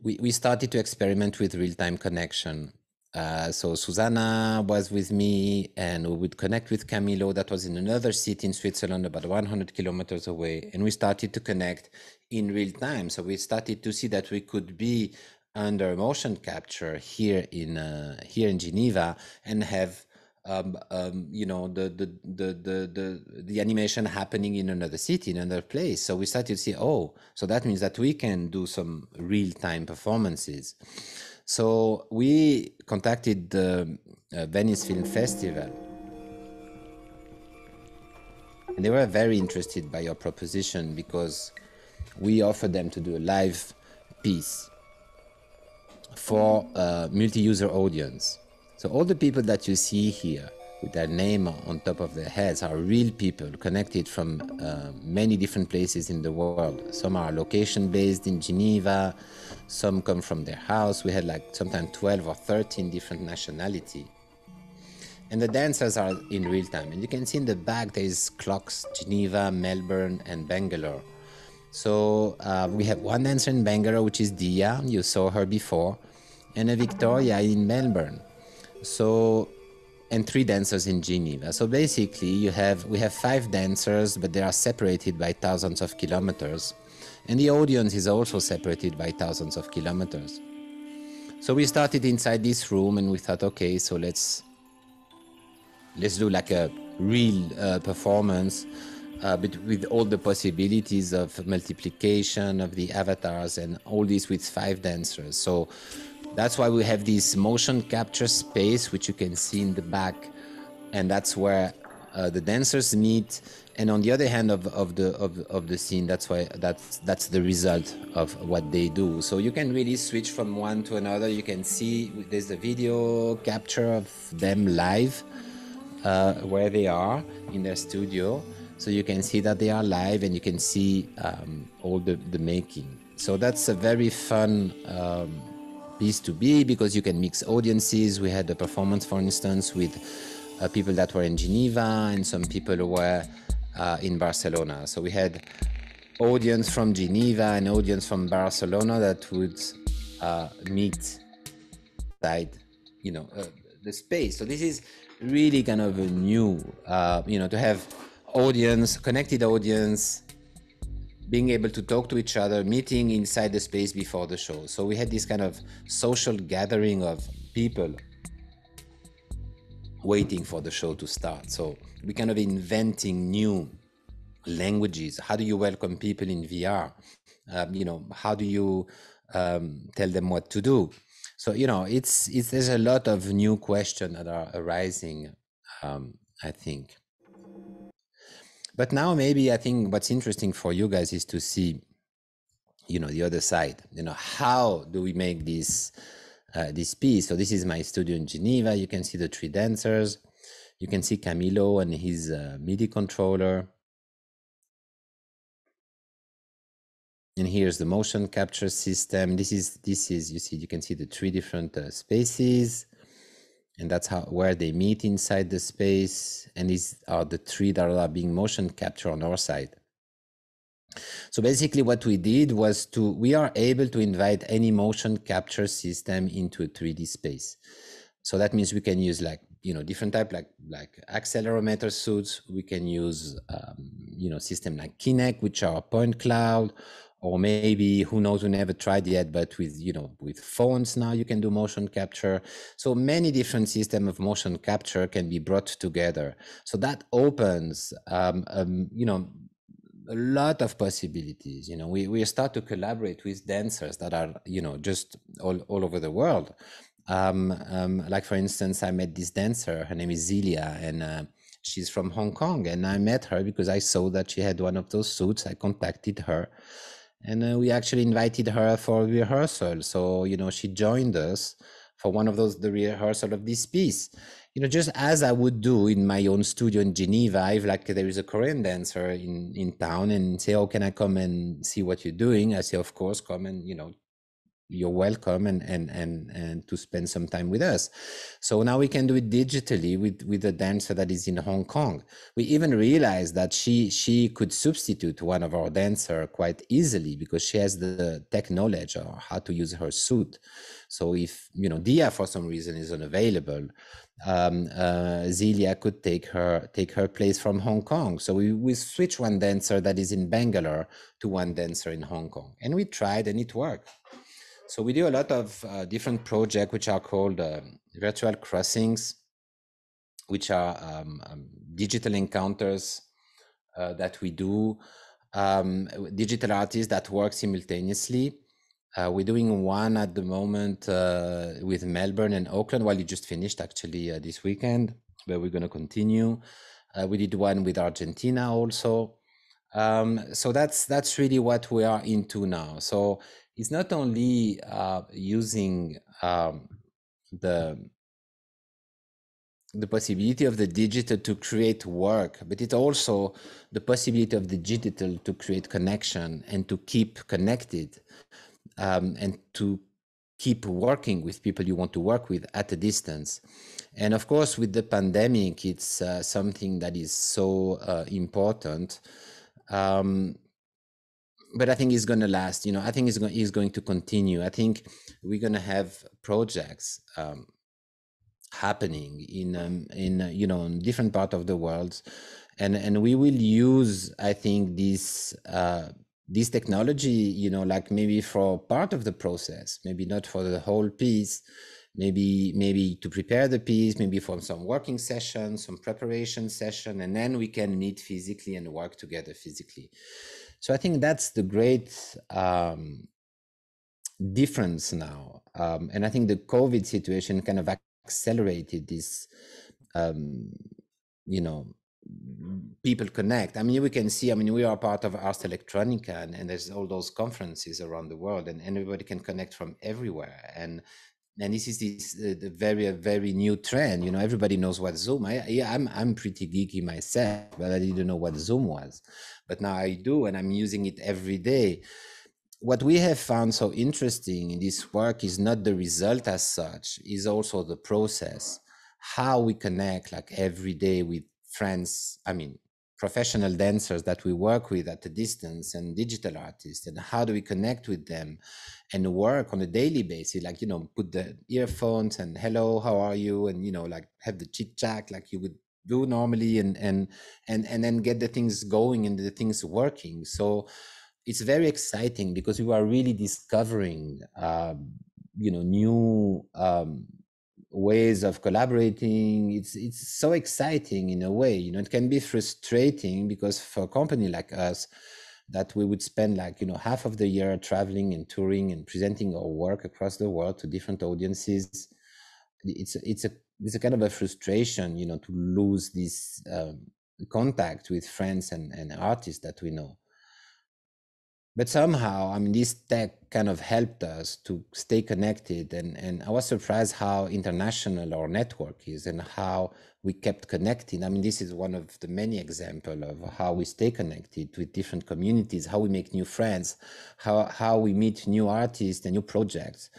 we we started to experiment with real time connection. Uh, so Susanna was with me, and we would connect with Camilo, that was in another city in Switzerland, about 100 kilometers away, and we started to connect in real time. So we started to see that we could be under motion capture here in uh, here in Geneva and have um, um, you know the, the the the the the animation happening in another city in another place. So we started to see oh so that means that we can do some real-time performances. So we contacted the uh, venice film festival. And they were very interested by your proposition because we offered them to do a live piece for a multi-user audience so all the people that you see here with their name on top of their heads are real people connected from uh, many different places in the world. Some are location based in Geneva, some come from their house. We had like sometimes 12 or 13 different nationality. And the dancers are in real time. And you can see in the back there is clocks, Geneva, Melbourne, and Bangalore. So uh, we have one dancer in Bangalore, which is Dia, you saw her before, and a Victoria in Melbourne so and three dancers in Geneva. So basically, you have we have five dancers, but they are separated by thousands of kilometers, and the audience is also separated by thousands of kilometers. So we started inside this room, and we thought, okay, so let's let's do like a real uh, performance. Uh, but with all the possibilities of multiplication of the avatars and all this with five dancers. So that's why we have this motion capture space, which you can see in the back, and that's where uh, the dancers meet. And on the other hand of, of the of, of the scene, that's why that's that's the result of what they do. So you can really switch from one to another. You can see there's a video capture of them live uh, where they are in their studio. So you can see that they are live, and you can see um, all the the making. So that's a very fun. Um, piece to be because you can mix audiences. We had a performance, for instance, with uh, people that were in Geneva and some people were uh, in Barcelona. So we had audience from Geneva and audience from Barcelona that would uh, meet inside, you know, uh, the space. So this is really kind of a new, uh, you know, to have audience, connected audience being able to talk to each other, meeting inside the space before the show. So we had this kind of social gathering of people waiting for the show to start. So we kind of inventing new languages. How do you welcome people in VR? Um, you know, how do you um, tell them what to do? So you know, it's it's there's a lot of new questions that are arising. Um, I think. But now maybe I think what's interesting for you guys is to see, you know, the other side. You know, how do we make this uh, this piece? So this is my studio in Geneva. You can see the three dancers. You can see Camilo and his uh, MIDI controller. And here's the motion capture system. This is this is you see you can see the three different uh, spaces and that's how where they meet inside the space and these are the three that are being motion captured on our side. So basically what we did was to we are able to invite any motion capture system into a 3d space. So that means we can use like you know different type like like accelerometer suits. We can use um, you know system like kinect which are point cloud or maybe who knows we never tried yet but with you know with phones now you can do motion capture. So many different system of motion capture can be brought together. So that opens um, um, you know a lot of possibilities. You know we, we start to collaborate with dancers that are you know just all, all over the world. Um, um, like for instance i met this dancer her name is Zelia and uh, she's from hong kong and i met her because i saw that she had one of those suits. I contacted her and uh, we actually invited her for rehearsal. So you know she joined us for one of those the rehearsal of this piece. You know just as i would do in my own studio in geneva if like there is a korean dancer in in town and say oh can i come and see what you're doing? I say of course come and you know you're welcome and and and and to spend some time with us so now we can do it digitally with with a dancer that is in hong kong we even realized that she she could substitute one of our dancer quite easily because she has the tech knowledge or how to use her suit so if you know dia for some reason is unavailable um, uh, Zelia could take her take her place from Hong Kong. So we, we switch one dancer that is in Bangalore to one dancer in Hong Kong, and we tried, and it worked. So we do a lot of uh, different projects which are called uh, virtual crossings. which are um, um, digital encounters uh, that we do, um, digital artists that work simultaneously. Uh, we're doing one at the moment uh, with Melbourne and Auckland. Well, it just finished actually uh, this weekend, but we're going to continue. Uh, we did one with Argentina also. Um, so that's that's really what we are into now. So it's not only uh, using um, the the possibility of the digital to create work, but it's also the possibility of the digital to create connection and to keep connected um, and to keep working with people you want to work with at a distance. And of course, with the pandemic, it's uh, something that is so uh, important. Um, but I think it's going to last. You know, I think it's going, it's going to continue. I think we're going to have projects um, happening in um, in uh, you know in different part of the world and and we will use i think this uh, this technology you know like maybe for part of the process maybe not for the whole piece maybe maybe to prepare the piece maybe for some working session some preparation session and then we can meet physically and work together physically so i think that's the great um, difference now um, and i think the covid situation kind of accelerated this um, you know people connect. I mean we can see i mean we are part of ars electronica and, and there's all those conferences around the world and everybody can connect from everywhere and and this is this uh, the very very new trend you know everybody knows what zoom I, yeah i'm i'm pretty geeky myself but i didn't know what zoom was. But now i do and i'm using it every day. What we have found so interesting in this work is not the result as such is also the process. How we connect like every day with friends i mean professional dancers that we work with at a distance and digital artists and how do we connect with them and work on a daily basis? Like you know put the earphones and hello how are you? and you know like have the chit chat like you would do normally and and and and then get the things going and the things working. So it's very exciting because you are really discovering uh, you know new um, ways of collaborating. It's it's so exciting in a way you know it can be frustrating because for a company like us that we would spend like you know half of the year traveling and touring and presenting our work across the world to different audiences it's it's a it's a kind of a frustration you know to lose this um, contact with friends and, and artists that we know but somehow i mean this tech kind of helped us to stay connected and and i was surprised how international our network is and how we kept connecting. I mean this is one of the many example of how we stay connected with different communities how we make new friends how how we meet new artists and new projects.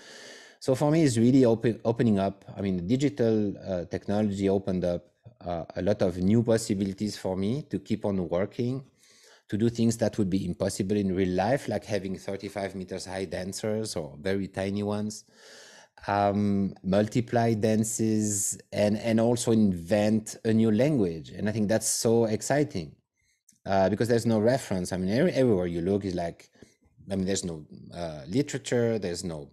So for me it's really open, opening up. I mean the digital uh, technology opened up uh, a lot of new possibilities for me to keep on working to do things that would be impossible in real life, like having 35 meters high dancers or very tiny ones, um, multiply dances, and, and also invent a new language. And I think that's so exciting uh, because there's no reference. I mean, every, everywhere you look is like, I mean, there's no uh, literature, there's no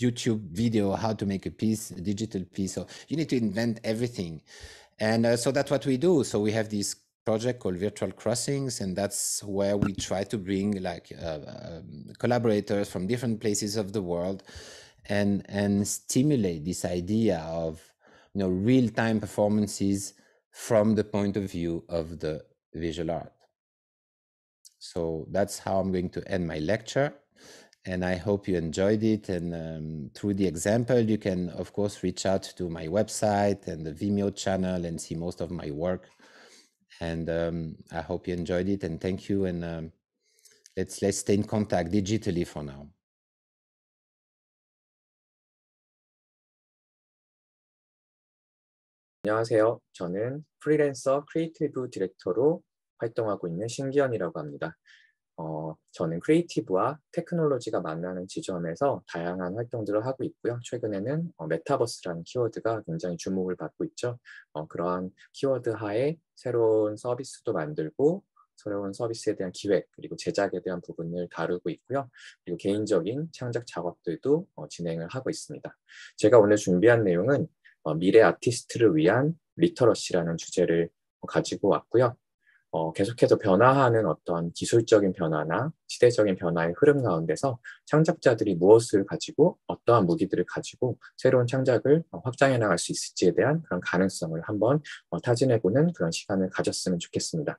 YouTube video how to make a piece, a digital piece. So you need to invent everything. And uh, so that's what we do. So we have these project called Virtual Crossings, and that's where we try to bring like uh, um, collaborators from different places of the world, and and stimulate this idea of you know real time performances from the point of view of the visual art. So that's how I'm going to end my lecture. And I hope you enjoyed it. And um, through the example, you can, of course, reach out to my website and the Vimeo channel and see most of my work and um, I hope you enjoyed it and thank you and um, let's let's stay in contact digitally for now.
안녕하세요. 저는 프리랜서 크리에이티브 디렉터로 활동하고 있는 신기현이라고 합니다. 어, 저는 크리에이티브와 테크놀로지가 만나는 지점에서 다양한 활동들을 하고 있고요. 최근에는 어, 메타버스라는 키워드가 굉장히 주목을 받고 있죠. 어, 그러한 키워드 하에 새로운 서비스도 만들고 새로운 서비스에 대한 기획 그리고 제작에 대한 부분을 다루고 있고요. 그리고 개인적인 창작 작업들도 어, 진행을 하고 있습니다. 제가 오늘 준비한 내용은 어, 미래 아티스트를 위한 리터러시라는 주제를 가지고 왔고요. 어, 계속해서 변화하는 어떤 기술적인 변화나 시대적인 변화의 흐름 가운데서 창작자들이 무엇을 가지고 어떠한 무기들을 가지고 새로운 창작을 확장해 나갈 수 있을지에 대한 그런 가능성을 한번 어, 타진해보는 그런 시간을 가졌으면 좋겠습니다.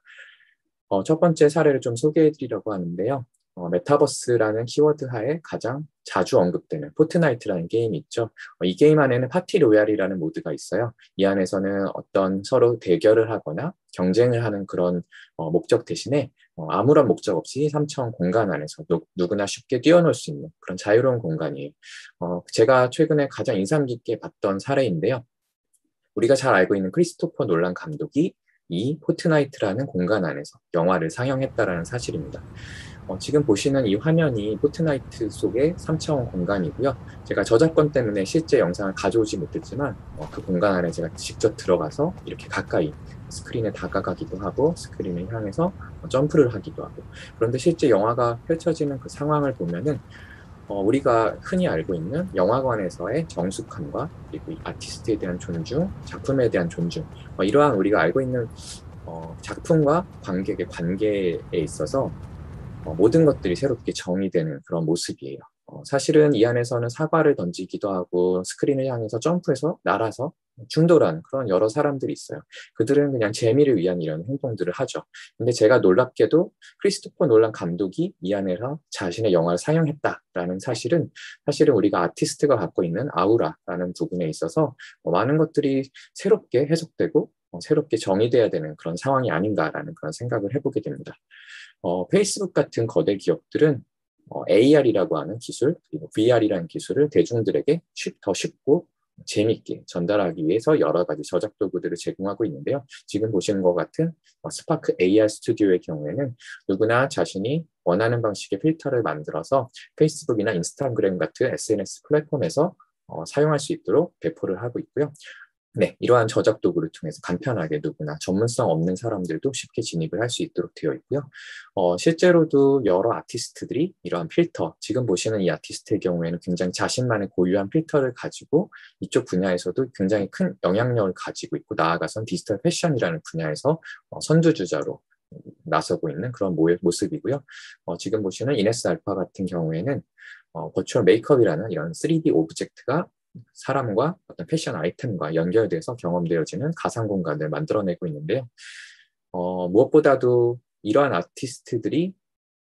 어, 첫 번째 사례를 좀 소개해 드리려고 하는데요. 어, 메타버스라는 키워드 하에 가장 자주 언급되는 포트나이트라는 게임이 있죠. 어, 이 게임 안에는 파티 로얄이라는 모드가 있어요. 이 안에서는 어떤 서로 대결을 하거나 경쟁을 하는 그런 어, 목적 대신에 어, 아무런 목적 없이 3차원 공간 안에서 누, 구나 쉽게 뛰어놀 수 있는 그런 자유로운 공간이에요. 어, 제가 최근에 가장 인상 깊게 봤던 사례인데요. 우리가 잘 알고 있는 크리스토퍼 놀란 감독이 이 포트나이트라는 공간 안에서 영화를 상영했다라는 사실입니다. 어, 지금 보시는 이 화면이 포트나이트 속의 3차원 공간이고요. 제가 저작권 때문에 실제 영상을 가져오지 못했지만 어, 그 공간 안에 제가 직접 들어가서 이렇게 가까이 스크린에 다가가기도 하고 스크린을 향해서 어, 점프를 하기도 하고 그런데 실제 영화가 펼쳐지는 그 상황을 보면은 어, 우리가 흔히 알고 있는 영화관에서의 정숙함과 그리고 아티스트에 대한 존중, 작품에 대한 존중 어, 이러한 우리가 알고 있는 어, 작품과 관객의 관계에 있어서 어, 모든 것들이 새롭게 정의되는 그런 모습이에요. 어, 사실은 이 안에서는 사과를 던지기도 하고 스크린을 향해서 점프해서 날아서 충돌하는 그런 여러 사람들이 있어요. 그들은 그냥 재미를 위한 이런 행동들을 하죠. 근데 제가 놀랍게도 크리스토퍼 놀란 감독이 이 안에서 자신의 영화를 상영했다라는 사실은 사실은 우리가 아티스트가 갖고 있는 아우라라는 부분에 있어서 많은 것들이 새롭게 해석되고 어, 새롭게 정의돼야 되는 그런 상황이 아닌가라는 그런 생각을 해보게 됩니다. 어, 페이스북 같은 거대 기업들은 어, AR이라고 하는 기술, 그리고 VR이라는 기술을 대중들에게 쉽, 더 쉽고 재밌게 전달하기 위해서 여러 가지 저작 도구들을 제공하고 있는데요. 지금 보시는 것 같은 어, 스파크 AR 스튜디오의 경우에는 누구나 자신이 원하는 방식의 필터를 만들어서 페이스북이나 인스타그램 같은 SNS 플랫폼에서 어, 사용할 수 있도록 배포를 하고 있고요. 네, 이러한 저작 도구를 통해서 간편하게 누구나 전문성 없는 사람들도 쉽게 진입을 할 수 있도록 되어 있고요. 어, 실제로도 여러 아티스트들이 이러한 필터, 지금 보시는 이 아티스트의 경우에는 굉장히 자신만의 고유한 필터를 가지고 이쪽 분야에서도 굉장히 큰 영향력을 가지고 있고 나아가선 디지털 패션이라는 분야에서 어, 선두주자로 나서고 있는 그런 모습이고요. 어, 지금 보시는 이네스 알파 같은 경우에는 어, 버추얼 메이크업이라는 이런 3D 오브젝트가 사람과 어떤 패션 아이템과 연결돼서 경험되어지는 가상 공간을 만들어내고 있는데요. 어, 무엇보다도 이러한 아티스트들이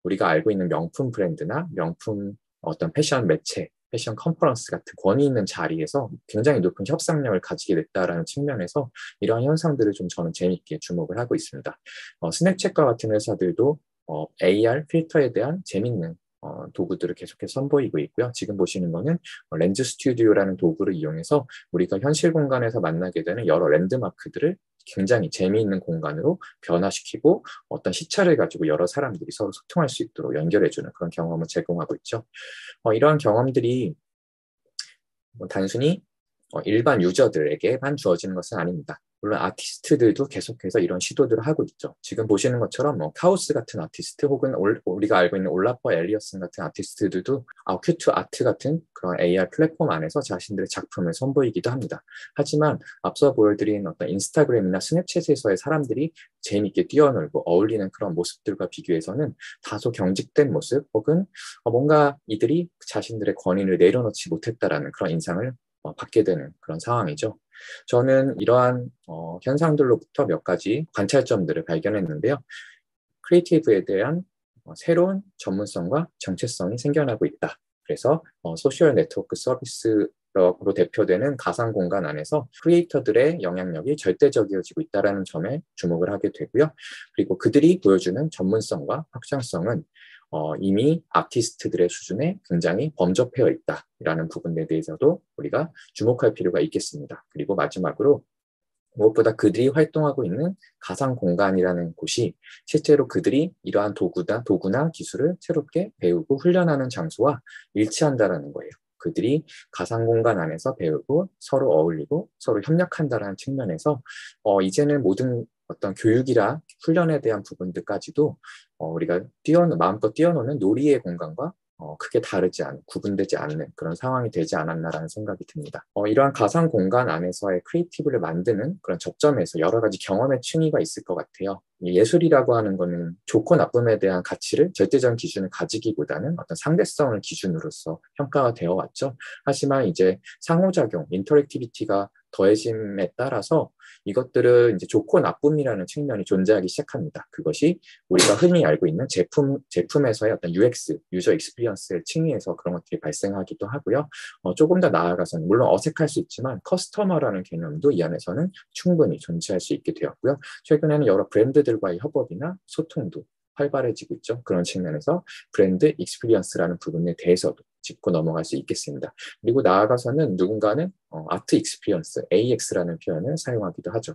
우리가 알고 있는 명품 브랜드나 명품 어떤 패션 매체, 패션 컨퍼런스 같은 권위 있는 자리에서 굉장히 높은 협상력을 가지게 됐다라는 측면에서 이러한 현상들을 좀 저는 재미있게 주목을 하고 있습니다. 어, 스냅챗과 같은 회사들도 어, AR 필터에 대한 재밌는 어, 도구들을 계속해서 선보이고 있고요. 지금 보시는 거는 렌즈 스튜디오라는 도구를 이용해서 우리가 현실 공간에서 만나게 되는 여러 랜드마크들을 굉장히 재미있는 공간으로 변화시키고 어떤 시차를 가지고 여러 사람들이 서로 소통할 수 있도록 연결해주는 그런 경험을 제공하고 있죠. 어, 이러한 경험들이 뭐 단순히 어, 일반 유저들에게만 주어지는 것은 아닙니다. 물론 아티스트들도 계속해서 이런 시도들을 하고 있죠. 지금 보시는 것처럼 뭐 카오스 같은 아티스트 혹은 올, 우리가 알고 있는 올라퍼 엘리어슨 같은 아티스트들도 아 큐트 아트 같은 그런 AR 플랫폼 안에서 자신들의 작품을 선보이기도 합니다. 하지만 앞서 보여드린 어떤 인스타그램이나 스냅챗에서의 사람들이 재미있게 뛰어놀고 어울리는 그런 모습들과 비교해서는 다소 경직된 모습 혹은 뭔가 이들이 자신들의 권위를 내려놓지 못했다라는 그런 인상을 어, 받게 되는 그런 상황이죠. 저는 이러한 어, 현상들로부터 몇 가지 관찰점들을 발견했는데요. 크리에이티브에 대한 어, 새로운 전문성과 정체성이 생겨나고 있다. 그래서 어, 소셜 네트워크 서비스로 대표되는 가상 공간 안에서 크리에이터들의 영향력이 절대적이어지고 있다는 점에 주목을 하게 되고요. 그리고 그들이 보여주는 전문성과 확장성은 어, 이미 아티스트들의 수준에 굉장히 범접되어 있다라는 부분에 대해서도 우리가 주목할 필요가 있겠습니다. 그리고 마지막으로 무엇보다 그들이 활동하고 있는 가상 공간이라는 곳이 실제로 그들이 이러한 도구나 도구나 기술을 새롭게 배우고 훈련하는 장소와 일치한다라는 거예요. 그들이 가상 공간 안에서 배우고 서로 어울리고 서로 협력한다라는 측면에서 어, 이제는 모든 어떤 교육이라 훈련에 대한 부분들까지도 어, 우리가 뛰어 마음껏 뛰어노는 놀이의 공간과 어, 크게 다르지 않은, 구분되지 않는 그런 상황이 되지 않았나라는 생각이 듭니다. 어, 이러한 가상 공간 안에서의 크리에이티브를 만드는 그런 접점에서 여러 가지 경험의 층위가 있을 것 같아요. 예술이라고 하는 거는 좋고 나쁨에 대한 가치를 절대적인 기준을 가지기보다는 어떤 상대성을 기준으로서 평가가 되어 왔죠. 하지만 이제 상호작용, 인터랙티비티가 더해짐에 따라서 이것들은 이제 좋고 나쁨이라는 측면이 존재하기 시작합니다. 그것이 우리가 흔히 알고 있는 제품, 제품에서의 어떤 UX, 유저 익스피리언스의 층위에서 그런 것들이 발생하기도 하고요. 어, 조금 더 나아가서는, 물론 어색할 수 있지만 커스터머라는 개념도 이 안에서는 충분히 존재할 수 있게 되었고요. 최근에는 여러 브랜드들과의 협업이나 소통도 활발해지고 있죠. 그런 측면에서 브랜드 익스피리언스라는 부분에 대해서도 짚고 넘어갈 수 있겠습니다. 그리고 나아가서는 누군가는 어, 아트 익스피리언스, AX라는 표현을 사용하기도 하죠.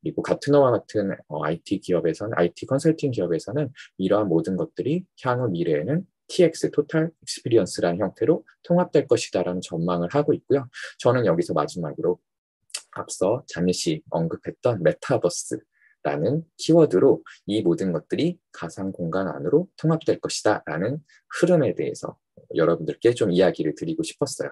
그리고 가트너와 같은 어, IT 기업에서는, IT 컨설팅 기업에서는 이러한 모든 것들이 향후 미래에는 TX, 토탈 익스피리언스라는 형태로 통합될 것이다라는 전망을 하고 있고요. 저는 여기서 마지막으로 앞서 잠시 언급했던 메타버스 라는 키워드로 이 모든 것들이 가상 공간 안으로 통합될 것이다 라는 흐름에 대해서 여러분들께 좀 이야기를 드리고 싶었어요.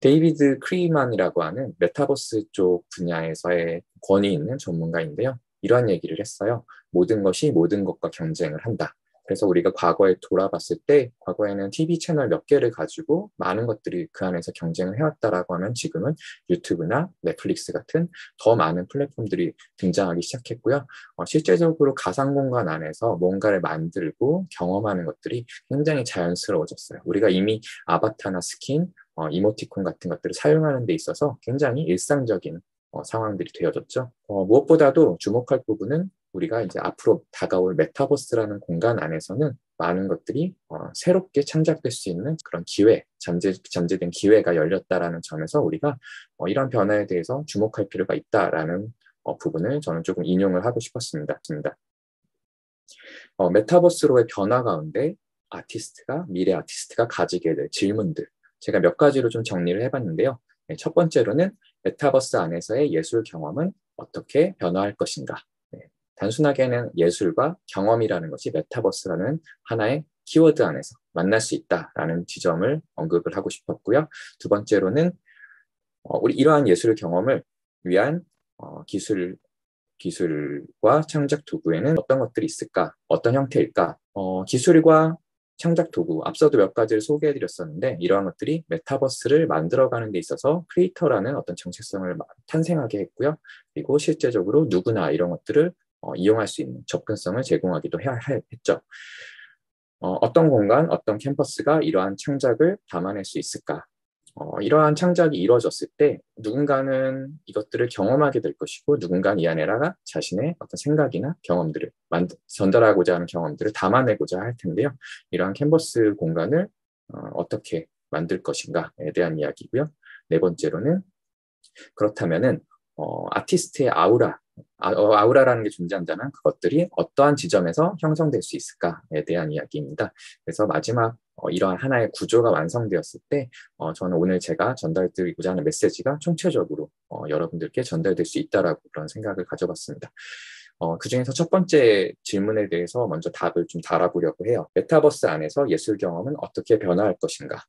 데이비드 크리만이라고 하는 메타버스 쪽 분야에서의 권위 있는 전문가인데요. 이러한 얘기를 했어요. 모든 것이 모든 것과 경쟁을 한다. 그래서 우리가 과거에 돌아봤을 때 과거에는 TV 채널 몇 개를 가지고 많은 것들이 그 안에서 경쟁을 해왔다라고 하면 지금은 유튜브나 넷플릭스 같은 더 많은 플랫폼들이 등장하기 시작했고요. 어, 실제적으로 가상 공간 안에서 뭔가를 만들고 경험하는 것들이 굉장히 자연스러워졌어요. 우리가 이미 아바타나 스킨, 어, 이모티콘 같은 것들을 사용하는 데 있어서 굉장히 일상적인 어, 상황들이 되어졌죠. 어, 무엇보다도 주목할 부분은 우리가 이제 앞으로 다가올 메타버스라는 공간 안에서는 많은 것들이 어, 새롭게 창작될 수 있는 그런 기회, 잠재, 잠재된 기회가 열렸다라는 점에서 우리가 어, 이런 변화에 대해서 주목할 필요가 있다라는 어, 부분을 저는 조금 인용을 하고 싶었습니다. 어, 메타버스로의 변화 가운데 아티스트가 미래 아티스트가 가지게 될 질문들 제가 몇 가지로 좀 정리를 해봤는데요. 네, 첫 번째로는 메타버스 안에서의 예술 경험은 어떻게 변화할 것인가 단순하게는 예술과 경험이라는 것이 메타버스라는 하나의 키워드 안에서 만날 수 있다라는 지점을 언급을 하고 싶었고요. 두 번째로는 어, 우리 이러한 예술 경험을 위한 어, 기술 기술과 창작 도구에는 어떤 것들이 있을까? 어떤 형태일까? 어, 기술과 창작 도구, 앞서도 몇 가지를 소개해 드렸었는데 이러한 것들이 메타버스를 만들어가는 데 있어서 크리에이터라는 어떤 정체성을 탄생하게 했고요. 그리고 실제적으로 누구나 이런 것들을 어, 이용할 수 있는 접근성을 제공하기도 해야 했죠. 어, 떤 공간, 어떤 캠퍼스가 이러한 창작을 담아낼 수 있을까? 어, 이러한 창작이 이루어졌을 때 누군가는 이것들을 경험하게 될 것이고 누군가는 이 안에다가 자신의 어떤 생각이나 경험들을 만드, 전달하고자 하는 경험들을 담아내고자 할 텐데요. 이러한 캔버스 공간을 어, 떻게 만들 것인가에 대한 이야기고요. 네 번째로는 그렇다면은 어, 아티스트의 아우라 아, 어, 아우라라는 게 존재한다면 그것들이 어떠한 지점에서 형성될 수 있을까에 대한 이야기입니다. 그래서 마지막 어, 이러한 하나의 구조가 완성되었을 때 어, 저는 오늘 제가 전달드리고자 하는 메시지가 총체적으로 어, 여러분들께 전달될 수 있다라고 그런 생각을 가져봤습니다. 어, 그 중에서 첫 번째 질문에 대해서 먼저 답을 좀 달아보려고 해요. 메타버스 안에서 예술 경험은 어떻게 변화할 것인가?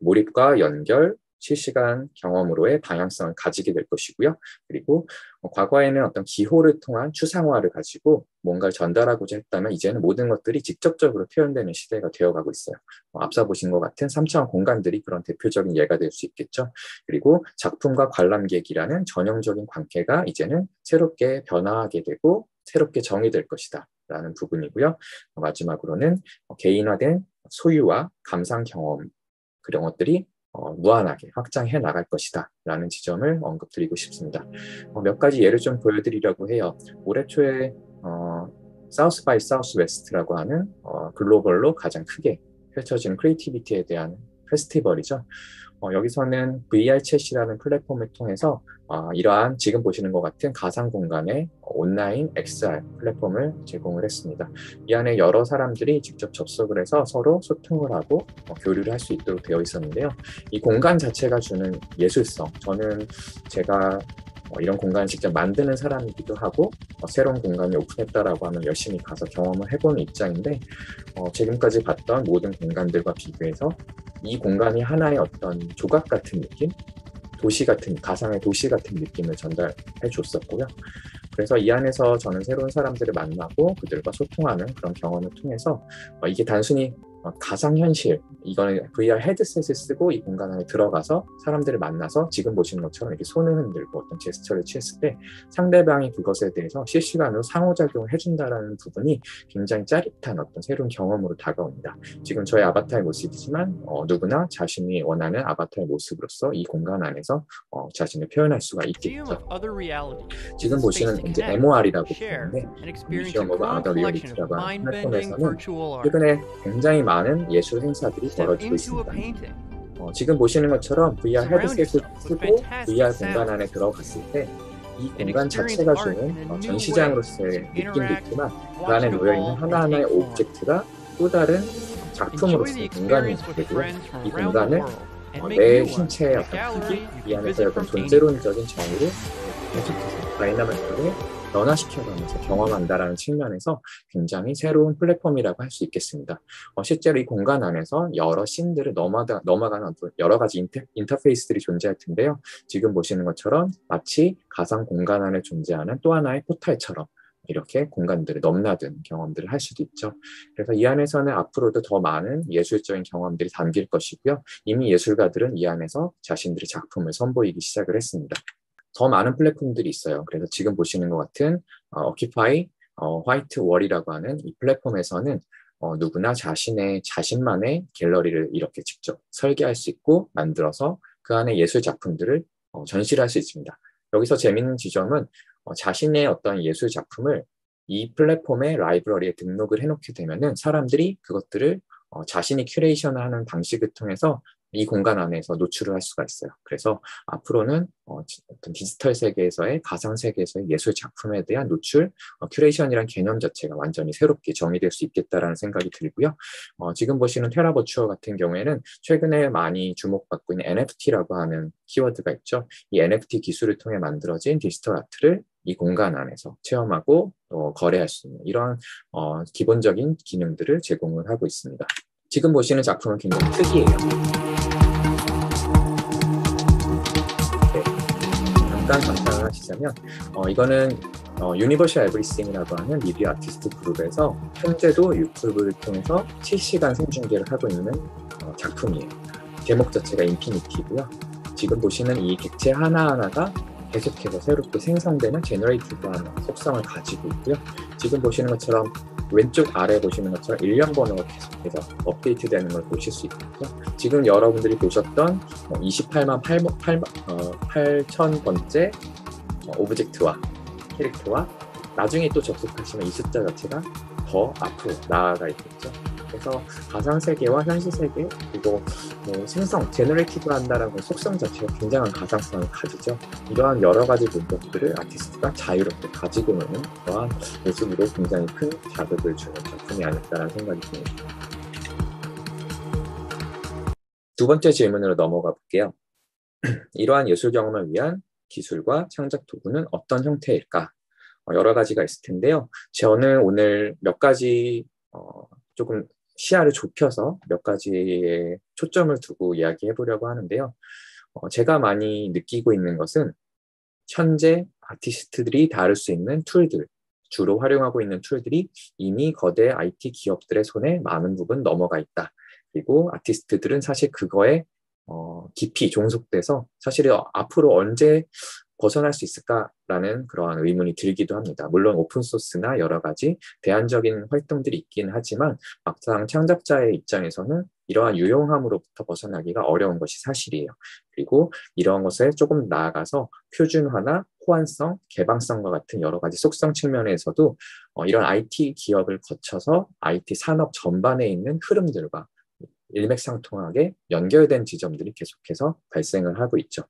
몰입과 연결, 실시간 경험으로의 방향성을 가지게 될 것이고요. 그리고 어, 과거에는 어떤 기호를 통한 추상화를 가지고 뭔가를 전달하고자 했다면 이제는 모든 것들이 직접적으로 표현되는 시대가 되어가고 있어요. 어, 앞서 보신 것 같은 3차원 공간들이 그런 대표적인 예가 될 수 있겠죠. 그리고 작품과 관람객이라는 전형적인 관계가 이제는 새롭게 변화하게 되고 새롭게 정의될 것이다. 라는 부분이고요. 어, 마지막으로는 개인화된 소유와 감상 경험 그런 것들이 어, 무한하게 확장해 나갈 것이다 라는 지점을 언급드리고 싶습니다. 어, 몇 가지 예를 좀 보여드리려고 해요. 올해 초에 어, 사우스 바이 사우스 웨스트라고 하는 어, 글로벌로 가장 크게 펼쳐지는 크리에이티비티에 대한 페스티벌이죠. 어, 여기서는 VR 챗이라는 플랫폼을 통해서 어, 이러한 지금 보시는 것 같은 가상 공간의 온라인 XR 플랫폼을 제공을 했습니다. 이 안에 여러 사람들이 직접 접속을 해서 서로 소통을 하고 어, 교류를 할 수 있도록 되어 있었는데요. 이 공간 자체가 주는 예술성, 저는 제가 어, 이런 공간을 직접 만드는 사람이기도 하고 어, 새로운 공간이 오픈했다라고 하면 열심히 가서 경험을 해보는 입장인데 어, 지금까지 봤던 모든 공간들과 비교해서 이 공간이 하나의 어떤 조각 같은 느낌, 도시 같은 가상의 도시 같은 느낌을 전달해 줬었고요. 그래서 이 안에서 저는 새로운 사람들을 만나고 그들과 소통하는 그런 경험을 통해서 어, 이게 단순히 어, 가상현실 이거는 VR 헤드셋을 쓰고 이 공간 안에 들어가서 사람들을 만나서 지금 보시는 것처럼 이렇게 손을 흔들고 어떤 제스처를 취했을 때 상대방이 그것에 대해서 실시간으로 상호작용을 해준다라는 부분이 굉장히 짜릿한 어떤 새로운 경험으로 다가옵니다. 지금 저의 아바타의 모습이지만 어, 누구나 자신이 원하는 아바타의 모습으로서 이 공간 안에서 어, 자신을 표현할 수가 있겠죠. 지금 보시는 이제 MOR이라고 부르는데 뮤지엄 오브 아더 리얼리티라고 하는 플랫폼에서는 최근에 굉장히 많은 예술 행사들이 벌어지고 있습니다. 어, 지금 보시는 것처럼 VR 헤드셋을 쓰고 VR 공간 안에 들어갔을 때 이 공간 자체가 주는 어, 전시장으로서의 느낌도 있지만 그 안에 놓여있는 하나하나의 오브젝트가 또 다른 작품으로서의 공간이 되고요. 이 공간을 어, 내 신체의 어떤 크기, 이 안에서 어떤 존재론적인 정의를 계속해서 다이나믹하게 변화시켜가면서 경험한다라는 측면에서 굉장히 새로운 플랫폼이라고 할 수 있겠습니다. 어, 실제로 이 공간 안에서 여러 씬들을 넘어가, 넘어가는 여러 가지 인터, 인터페이스들이 존재할 텐데요. 지금 보시는 것처럼 마치 가상 공간 안에 존재하는 또 하나의 포탈처럼 이렇게 공간들을 넘나든 경험들을 할 수도 있죠. 그래서 이 안에서는 앞으로도 더 많은 예술적인 경험들이 담길 것이고요. 이미 예술가들은 이 안에서 자신들의 작품을 선보이기 시작을 했습니다. 더 많은 플랫폼들이 있어요. 그래서 지금 보시는 것 같은 어, 오키파이 어, 화이트 월이라고 하는 이 플랫폼에서는 어, 누구나 자신의 자신만의 갤러리를 이렇게 직접 설계할 수 있고 만들어서 그 안에 예술 작품들을 어, 전시를 할 수 있습니다. 여기서 재밌는 지점은 어, 자신의 어떤 예술 작품을 이 플랫폼의 라이브러리에 등록을 해놓게 되면은 사람들이 그것들을 어, 자신이 큐레이션을 하는 방식을 통해서 이 공간 안에서 노출을 할 수가 있어요. 그래서 앞으로는 어, 떤 디지털 세계에서의 가상 세계에서의 예술 작품에 대한 노출, 어, 큐레이션이란 개념 자체가 완전히 새롭게 정의될 수 있겠다라는 생각이 들고요. 어, 지금 보시는 테라 버추어 같은 경우에는 최근에 많이 주목받고 있는 NFT라고 하는 키워드가 있죠. 이 NFT 기술을 통해 만들어진 디지털 아트를 이 공간 안에서 체험하고 어, 거래할 수 있는 이러한 어, 기본적인 기능들을 제공을 하고 있습니다. 지금 보시는 작품은 굉장히 특이해요. 잠깐 감상을 하시자면 어, 이거는 어, 유니버셜 에브리싱이라고 하는 미디어 아티스트 그룹에서 현재도 유튜브를 통해서 실시간 생중계를 하고 있는 어, 작품이에요. 제목 자체가 인피니티고요. 지금 보시는 이 객체 하나하나가 계속해서 새롭게 생성되는 제너레이티브한 속성을 가지고 있고요. 지금 보시는 것처럼 왼쪽 아래 보시는 것처럼 일련 번호가 계속해서 업데이트 되는 걸 보실 수 있고요. 지금 여러분들이 보셨던 28만 8, 8, 어, 8천 번째 어, 오브젝트와 캐릭터와 나중에 또 접속하시면 이 숫자 자체가 더 앞으로 나아가 있겠죠. 그래서 가상 세계와 현실 세계 그리고 뭐 생성, 제너레이티브 한다라는 속성 자체가 굉장한 가상성을 가지죠. 이러한 여러 가지 문법들을 아티스트가 자유롭게 가지고 노는 그러한 모습으로 굉장히 큰 자극을 주는 작품이 아닐까라는 생각이 듭니다. 두 번째 질문으로 넘어가 볼게요. 이러한 예술 경험을 위한 기술과 창작 도구는 어떤 형태일까? 어, 여러 가지가 있을 텐데요. 저는 오늘 몇 가지 어, 조금 시야를 좁혀서 몇 가지의 초점을 두고 이야기해 보려고 하는데요. 어, 제가 많이 느끼고 있는 것은 현재 아티스트들이 다룰 수 있는 툴들, 주로 활용하고 있는 툴들이 이미 거대 IT 기업들의 손에 많은 부분 넘어가 있다. 그리고 아티스트들은 사실 그거에 어, 깊이 종속돼서 사실 앞으로 언제 벗어날 수 있을까 라는 그러한 의문이 들기도 합니다. 물론 오픈소스나 여러 가지 대안적인 활동들이 있긴 하지만 막상 창작자의 입장에서는 이러한 유용함으로부터 벗어나기가 어려운 것이 사실이에요. 그리고 이러한 것에 조금 나아가서 표준화나 호환성, 개방성과 같은 여러 가지 속성 측면에서도 어, 이런 IT 기업을 거쳐서 IT 산업 전반에 있는 흐름들과 일맥상통하게 연결된 지점들이 계속해서 발생을 하고 있죠.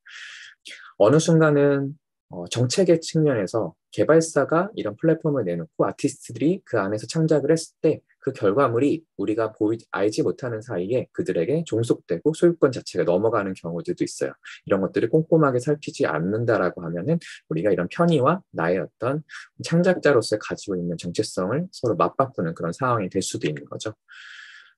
어느 순간은 어, 정책의 측면에서 개발사가 이런 플랫폼을 내놓고 아티스트들이 그 안에서 창작을 했을 때 그 결과물이 우리가 보이, 알지 못하는 사이에 그들에게 종속되고 소유권 자체가 넘어가는 경우들도 있어요. 이런 것들을 꼼꼼하게 살피지 않는다라고 하면은 우리가 이런 편의와 나의 어떤 창작자로서 가지고 있는 정체성을 서로 맞바꾸는 그런 상황이 될 수도 있는 거죠.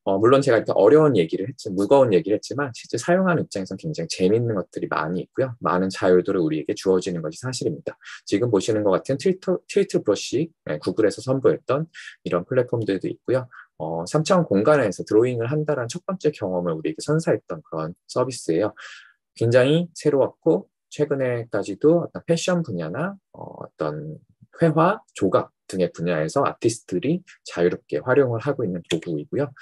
어, 물론 제가 이렇게 어려운 얘기를 했지, 무거운 얘기를 했지만 실제 사용하는 입장에서는 굉장히 재밌는 것들이 많이 있고요. 많은 자유도를 우리에게 주어지는 것이 사실입니다. 지금 보시는 것 같은 트위터, 트위트 브러쉬, 네, 구글에서 선보였던 이런 플랫폼들도 있고요. 어, 3차원 공간에서 드로잉을 한다는 첫 번째 경험을 우리에게 선사했던 그런 서비스예요. 굉장히 새로웠고 최근에까지도 어떤 패션 분야나 어, 어떤 회화, 조각 등의 분야에서 아티스트들이 자유롭게 활용을 하고 있는 도구이고요.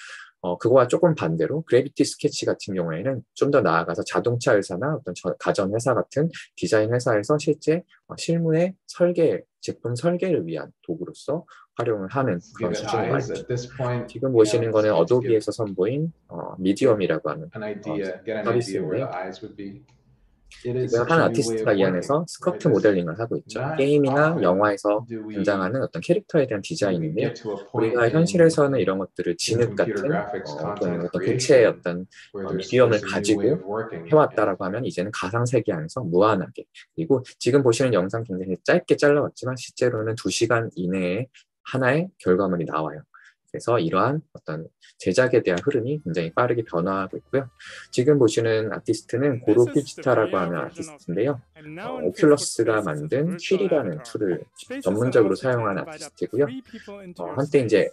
어, 그거와 조금 반대로 그래비티 스케치 같은 경우에는 좀 더 나아가서 자동차 회사나 어떤 가전 회사 같은 디자인 회사에서 실제 어, 실무의 설계, 제품 설계를 위한 도구로서 활용을 하는 그런 수준이 많죠. 지금 보시는 거는 어도비에서 선보인 어, 미디엄이라고 하는 어, 서비스인데 요. 지금 한 아티스트가 이 안에서 스커트 모델링을 하고 있죠. 게임이나 영화에서 등장하는 어떤 캐릭터에 대한 디자인인데요. 우리가 현실에서는 이런 것들을 진흙 같은 어, 어떤, 어떤 구체의 어떤 어, 미디엄을 가지고 해왔다라고 하면 이제는 가상세계 안에서 무한하게 그리고 지금 보시는 영상 굉장히 짧게 잘라왔지만 실제로는 2시간 이내에 하나의 결과물이 나와요. 그래서 이러한 어떤 제작에 대한 흐름이 굉장히 빠르게 변화하고 있고요. 지금 보시는 아티스트는 고로 필치타라고 하는 아티스트인데요. 어, 오큘러스가 만든 퀴리라는 툴을 전문적으로 사용하는 아티스트고요. 어, 한때 이제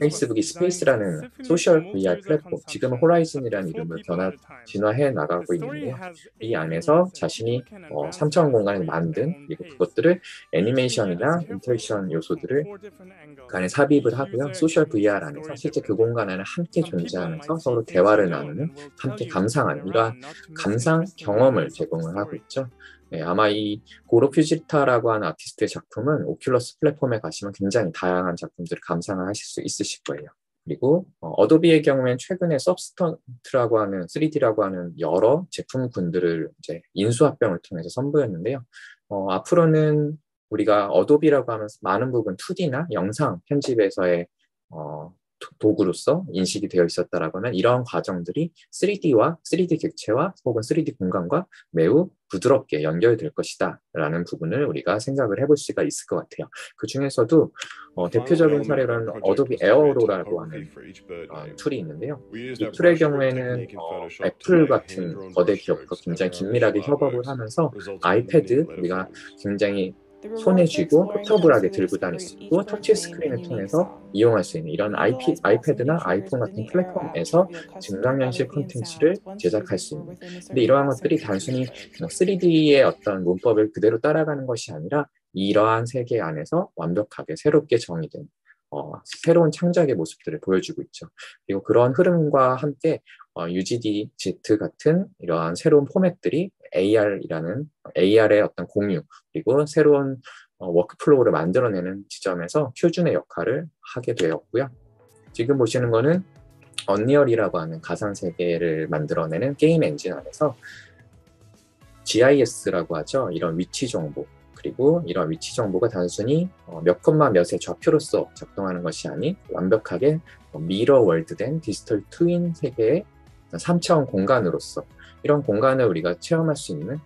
페이스북이 스페이스라는 소셜 VR 플랫폼, 지금은 호라이즌이라는 이름을 변화, 진화해 나가고 있는데요. 이 안에서 자신이 어, 3차원 공간을 만든 그리고 그것들을 애니메이션이나 인터랙션 요소들을 그 안에 삽입을 하고요. 소셜 VR 안에서 실제 그 공간 안에 함께 존재하면서 서로 대화를 나누는, 함께 감상하는 이러한 감상 경험을 제공을 하고 있죠. 네, 아마 이 고로 퓨지타라고 하는 아티스트의 작품은 오큘러스 플랫폼에 가시면 굉장히 다양한 작품들을 감상을 하실 수 있으실 거예요. 그리고 어, 도비의 경우에는 최근에 서브스턴트라고 하는 3D라고 하는 여러 제품군들을 이제 인수합병을 통해서 선보였는데요. 어, 앞으로는 우리가 어도비라고 하면서 많은 부분 2D나 영상 편집에서의 어, 도구로서 인식이 되어 있었다라고 하면 이러한 과정들이 3D와 3D 객체와 혹은 3D 공간과 매우 부드럽게 연결될 것이다 라는 부분을 우리가 생각을 해볼 수가 있을 것 같아요. 그 중에서도 어, 대표적인 사례로는 어도비 에어로라고 하는 어, 툴이 있는데요. 이 툴의 경우에는 어, 애플 같은 거대 기업과 굉장히 긴밀하게 협업을 하면서 아이패드 우리가 굉장히 손에 쥐고 포터블하게 들고 다닐 수 있고 터치 스크린을 통해서 이용할 수 있는 이런 IP, 아이패드나 아이폰 같은 플랫폼에서 증강현실 콘텐츠를 제작할 수 있는 근데 이러한 것들이 단순히 3D의 뭐 어떤 문법을 그대로 따라가는 것이 아니라 이러한 세계 안에서 완벽하게 새롭게 정의된 어, 새로운 창작의 모습들을 보여주고 있죠. 그리고 그런 흐름과 함께 어, UGD, Z 같은 이러한 새로운 포맷들이 AR이라는 AR의 어떤 공유 그리고 새로운 어, 워크플로우를 만들어내는 지점에서 표준의 역할을 하게 되었고요. 지금 보시는 거는 언리얼이라고 하는 가상 세계를 만들어내는 게임 엔진 안에서 GIS라고 하죠. 이런 위치 정보 그리고 이런 위치 정보가 단순히 어, 몇 컴마 몇의 좌표로서 작동하는 것이 아닌 완벽하게 미러 월드된 디지털 트윈 세계의 3차원 공간으로서 이런 공간을 우리가 체험할 수 있는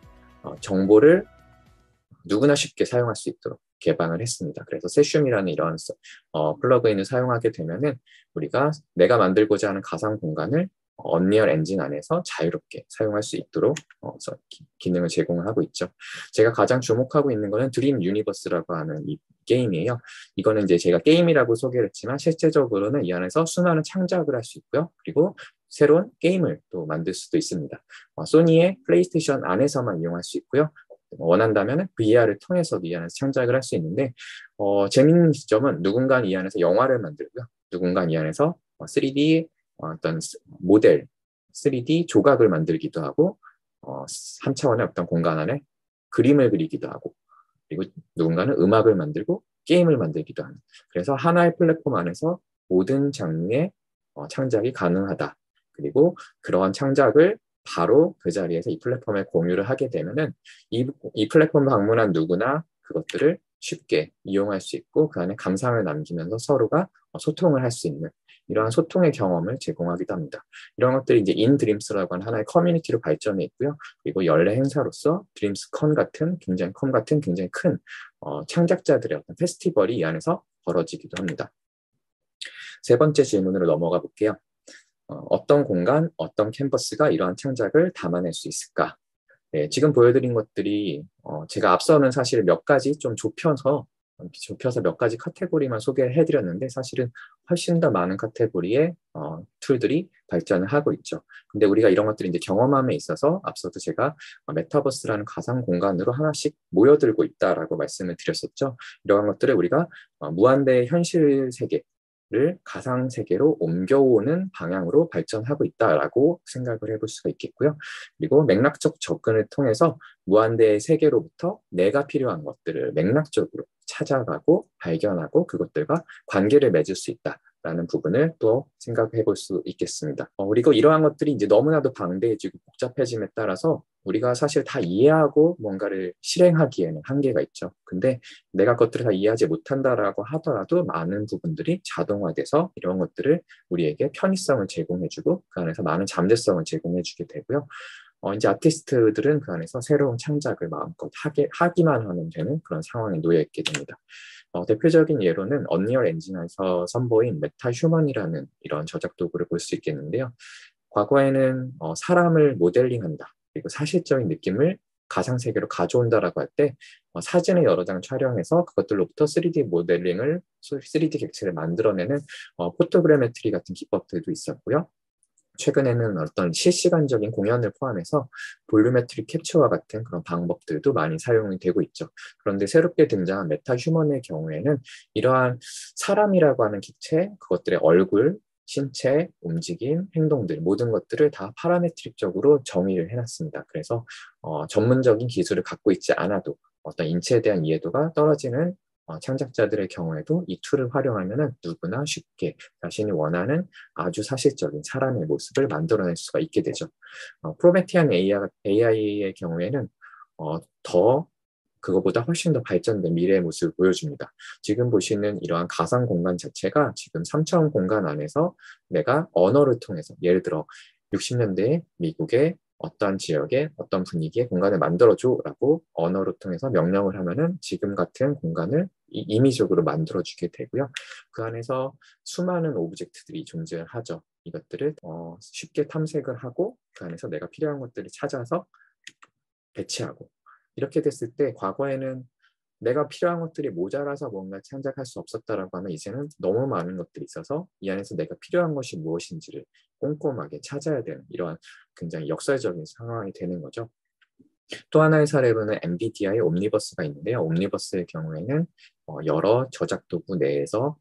어, 정보를 누구나 쉽게 사용할 수 있도록 개방을 했습니다. 그래서 세슘이라는 이런 어, 플러그인을 사용하게 되면은 우리가 내가 만들고자 하는 가상 공간을 언리얼 엔진 안에서 자유롭게 사용할 수 있도록 어, 기, 능을 제공을 하고 있죠. 제가 가장 주목하고 있는 것은 드림 유니버스라고 하는 이 게임이에요. 이거는 이제 제가 게임이라고 소개를 했지만 실제적으로는 이 안에서 수많은 창작을 할 수 있고요. 그리고 새로운 게임을 또 만들 수도 있습니다. 어, 소니의 플레이스테이션 안에서만 이용할 수 있고요. 원한다면 VR을 통해서도 이 안에서 창작을 할 수 있는데 어, 재밌는 지점은 누군가 이 안에서 영화를 만들고요. 누군가 이 안에서 3D 어, 어떤 모델, 3D 조각을 만들기도 하고 어, 3차원의 어떤 공간 안에 그림을 그리기도 하고 그리고 누군가는 음악을 만들고 게임을 만들기도 하는 그래서 하나의 플랫폼 안에서 모든 장르의 어, 창작이 가능하다. 그리고 그러한 창작을 바로 그 자리에서 이 플랫폼에 공유를 하게 되면은 이, 이 플랫폼 방문한 누구나 그것들을 쉽게 이용할 수 있고 그 안에 감상을 남기면서 서로가 어, 소통을 할 수 있는 이러한 소통의 경험을 제공하기도 합니다. 이런 것들이 이제 인드림스라고 하는 하나의 커뮤니티로 발전해 있고요. 그리고 연례 행사로서 드림스컨 같은 굉장히 컴 같은 굉장히 큰 어, 창작자들의 어떤 페스티벌이 이 안에서 벌어지기도 합니다. 세 번째 질문으로 넘어가 볼게요. 어, 떤 공간, 어떤 캠퍼스가 이러한 창작을 담아낼 수 있을까? 네, 지금 보여드린 것들이 어, 제가 앞서는 사실 몇 가지 좀 좁혀서 좁혀서 몇 가지 카테고리만 소개해 드렸는데 사실은 훨씬 더 많은 카테고리의 어, 툴들이 발전을 하고 있죠. 근데 우리가 이런 것들이 이제 경험함에 있어서 앞서도 제가 어, 메타버스라는 가상 공간으로 하나씩 모여들고 있다라고 말씀을 드렸었죠. 이러한 것들을 우리가 어, 무한대 현실 세계 를 가상 세계로 옮겨오는 방향으로 발전하고 있다라고 생각을 해볼 수가 있겠고요. 그리고 맥락적 접근을 통해서 무한대의 세계로부터 내가 필요한 것들을 맥락적으로 찾아가고 발견하고 그것들과 관계를 맺을 수 있다. 라는 부분을 또 생각해 볼 수 있겠습니다. 어, 그리고 이러한 것들이 이제 너무나도 방대해지고 복잡해짐에 따라서 우리가 사실 다 이해하고 뭔가를 실행하기에는 한계가 있죠. 근데 내가 그것들을 다 이해하지 못한다라고 하더라도 많은 부분들이 자동화돼서 이런 것들을 우리에게 편의성을 제공해주고 그 안에서 많은 잠재성을 제공해주게 되고요. 어, 이제 아티스트들은 그 안에서 새로운 창작을 마음껏 하게, 하기만 하면 되는 그런 상황에 놓여 있게 됩니다. 어, 대표적인 예로는 언리얼 엔진에서 선보인 메타 휴먼이라는 이런 저작 도구를 볼 수 있겠는데요. 과거에는 어, 사람을 모델링한다. 그리고 사실적인 느낌을 가상 세계로 가져온다라고 할때 어, 사진을 여러 장 촬영해서 그것들로부터 3D 모델링을 3D 객체를 만들어내는 어, 포토그래메트리 같은 기법들도 있었고요. 최근에는 어떤 실시간적인 공연을 포함해서 볼루메트리 캡처와 같은 그런 방법들도 많이 사용이 되고 있죠. 그런데 새롭게 등장한 메타 휴먼의 경우에는 이러한 사람이라고 하는 기체, 그것들의 얼굴, 신체, 움직임, 행동들 모든 것들을 다 파라메트릭적으로 정의를 해놨습니다. 그래서 어, 전문적인 기술을 갖고 있지 않아도 어떤 인체에 대한 이해도가 떨어지는 어, 창작자들의 경우에도 이 툴을 활용하면 누구나 쉽게 자신이 원하는 아주 사실적인 사람의 모습을 만들어낼 수가 있게 되죠. 어, 프로메티안 AI의 경우에는 어, 더 그거보다 훨씬 더 발전된 미래의 모습을 보여줍니다. 지금 보시는 이러한 가상 공간 자체가 지금 3차원 공간 안에서 내가 언어를 통해서 예를 들어 60년대 미국의 어떤 지역에 어떤 분위기의 공간을 만들어줘라고 언어를 통해서 명령을 하면은 지금 같은 공간을 임의적으로 만들어주게 되고요. 그 안에서 수많은 오브젝트들이 존재하죠. 이것들을 어, 쉽게 탐색을 하고 그 안에서 내가 필요한 것들을 찾아서 배치하고 이렇게 됐을 때 과거에는 내가 필요한 것들이 모자라서 뭔가 창작할 수 없었다라고 하면 이제는 너무 많은 것들이 있어서 이 안에서 내가 필요한 것이 무엇인지를 꼼꼼하게 찾아야 되는 이러한 굉장히 역설적인 상황이 되는 거죠. 또 하나의 사례로는 엔비디아의 옴니버스가 있는데요. 옴니버스의 경우에는 어, 여러 저작 도구 내에서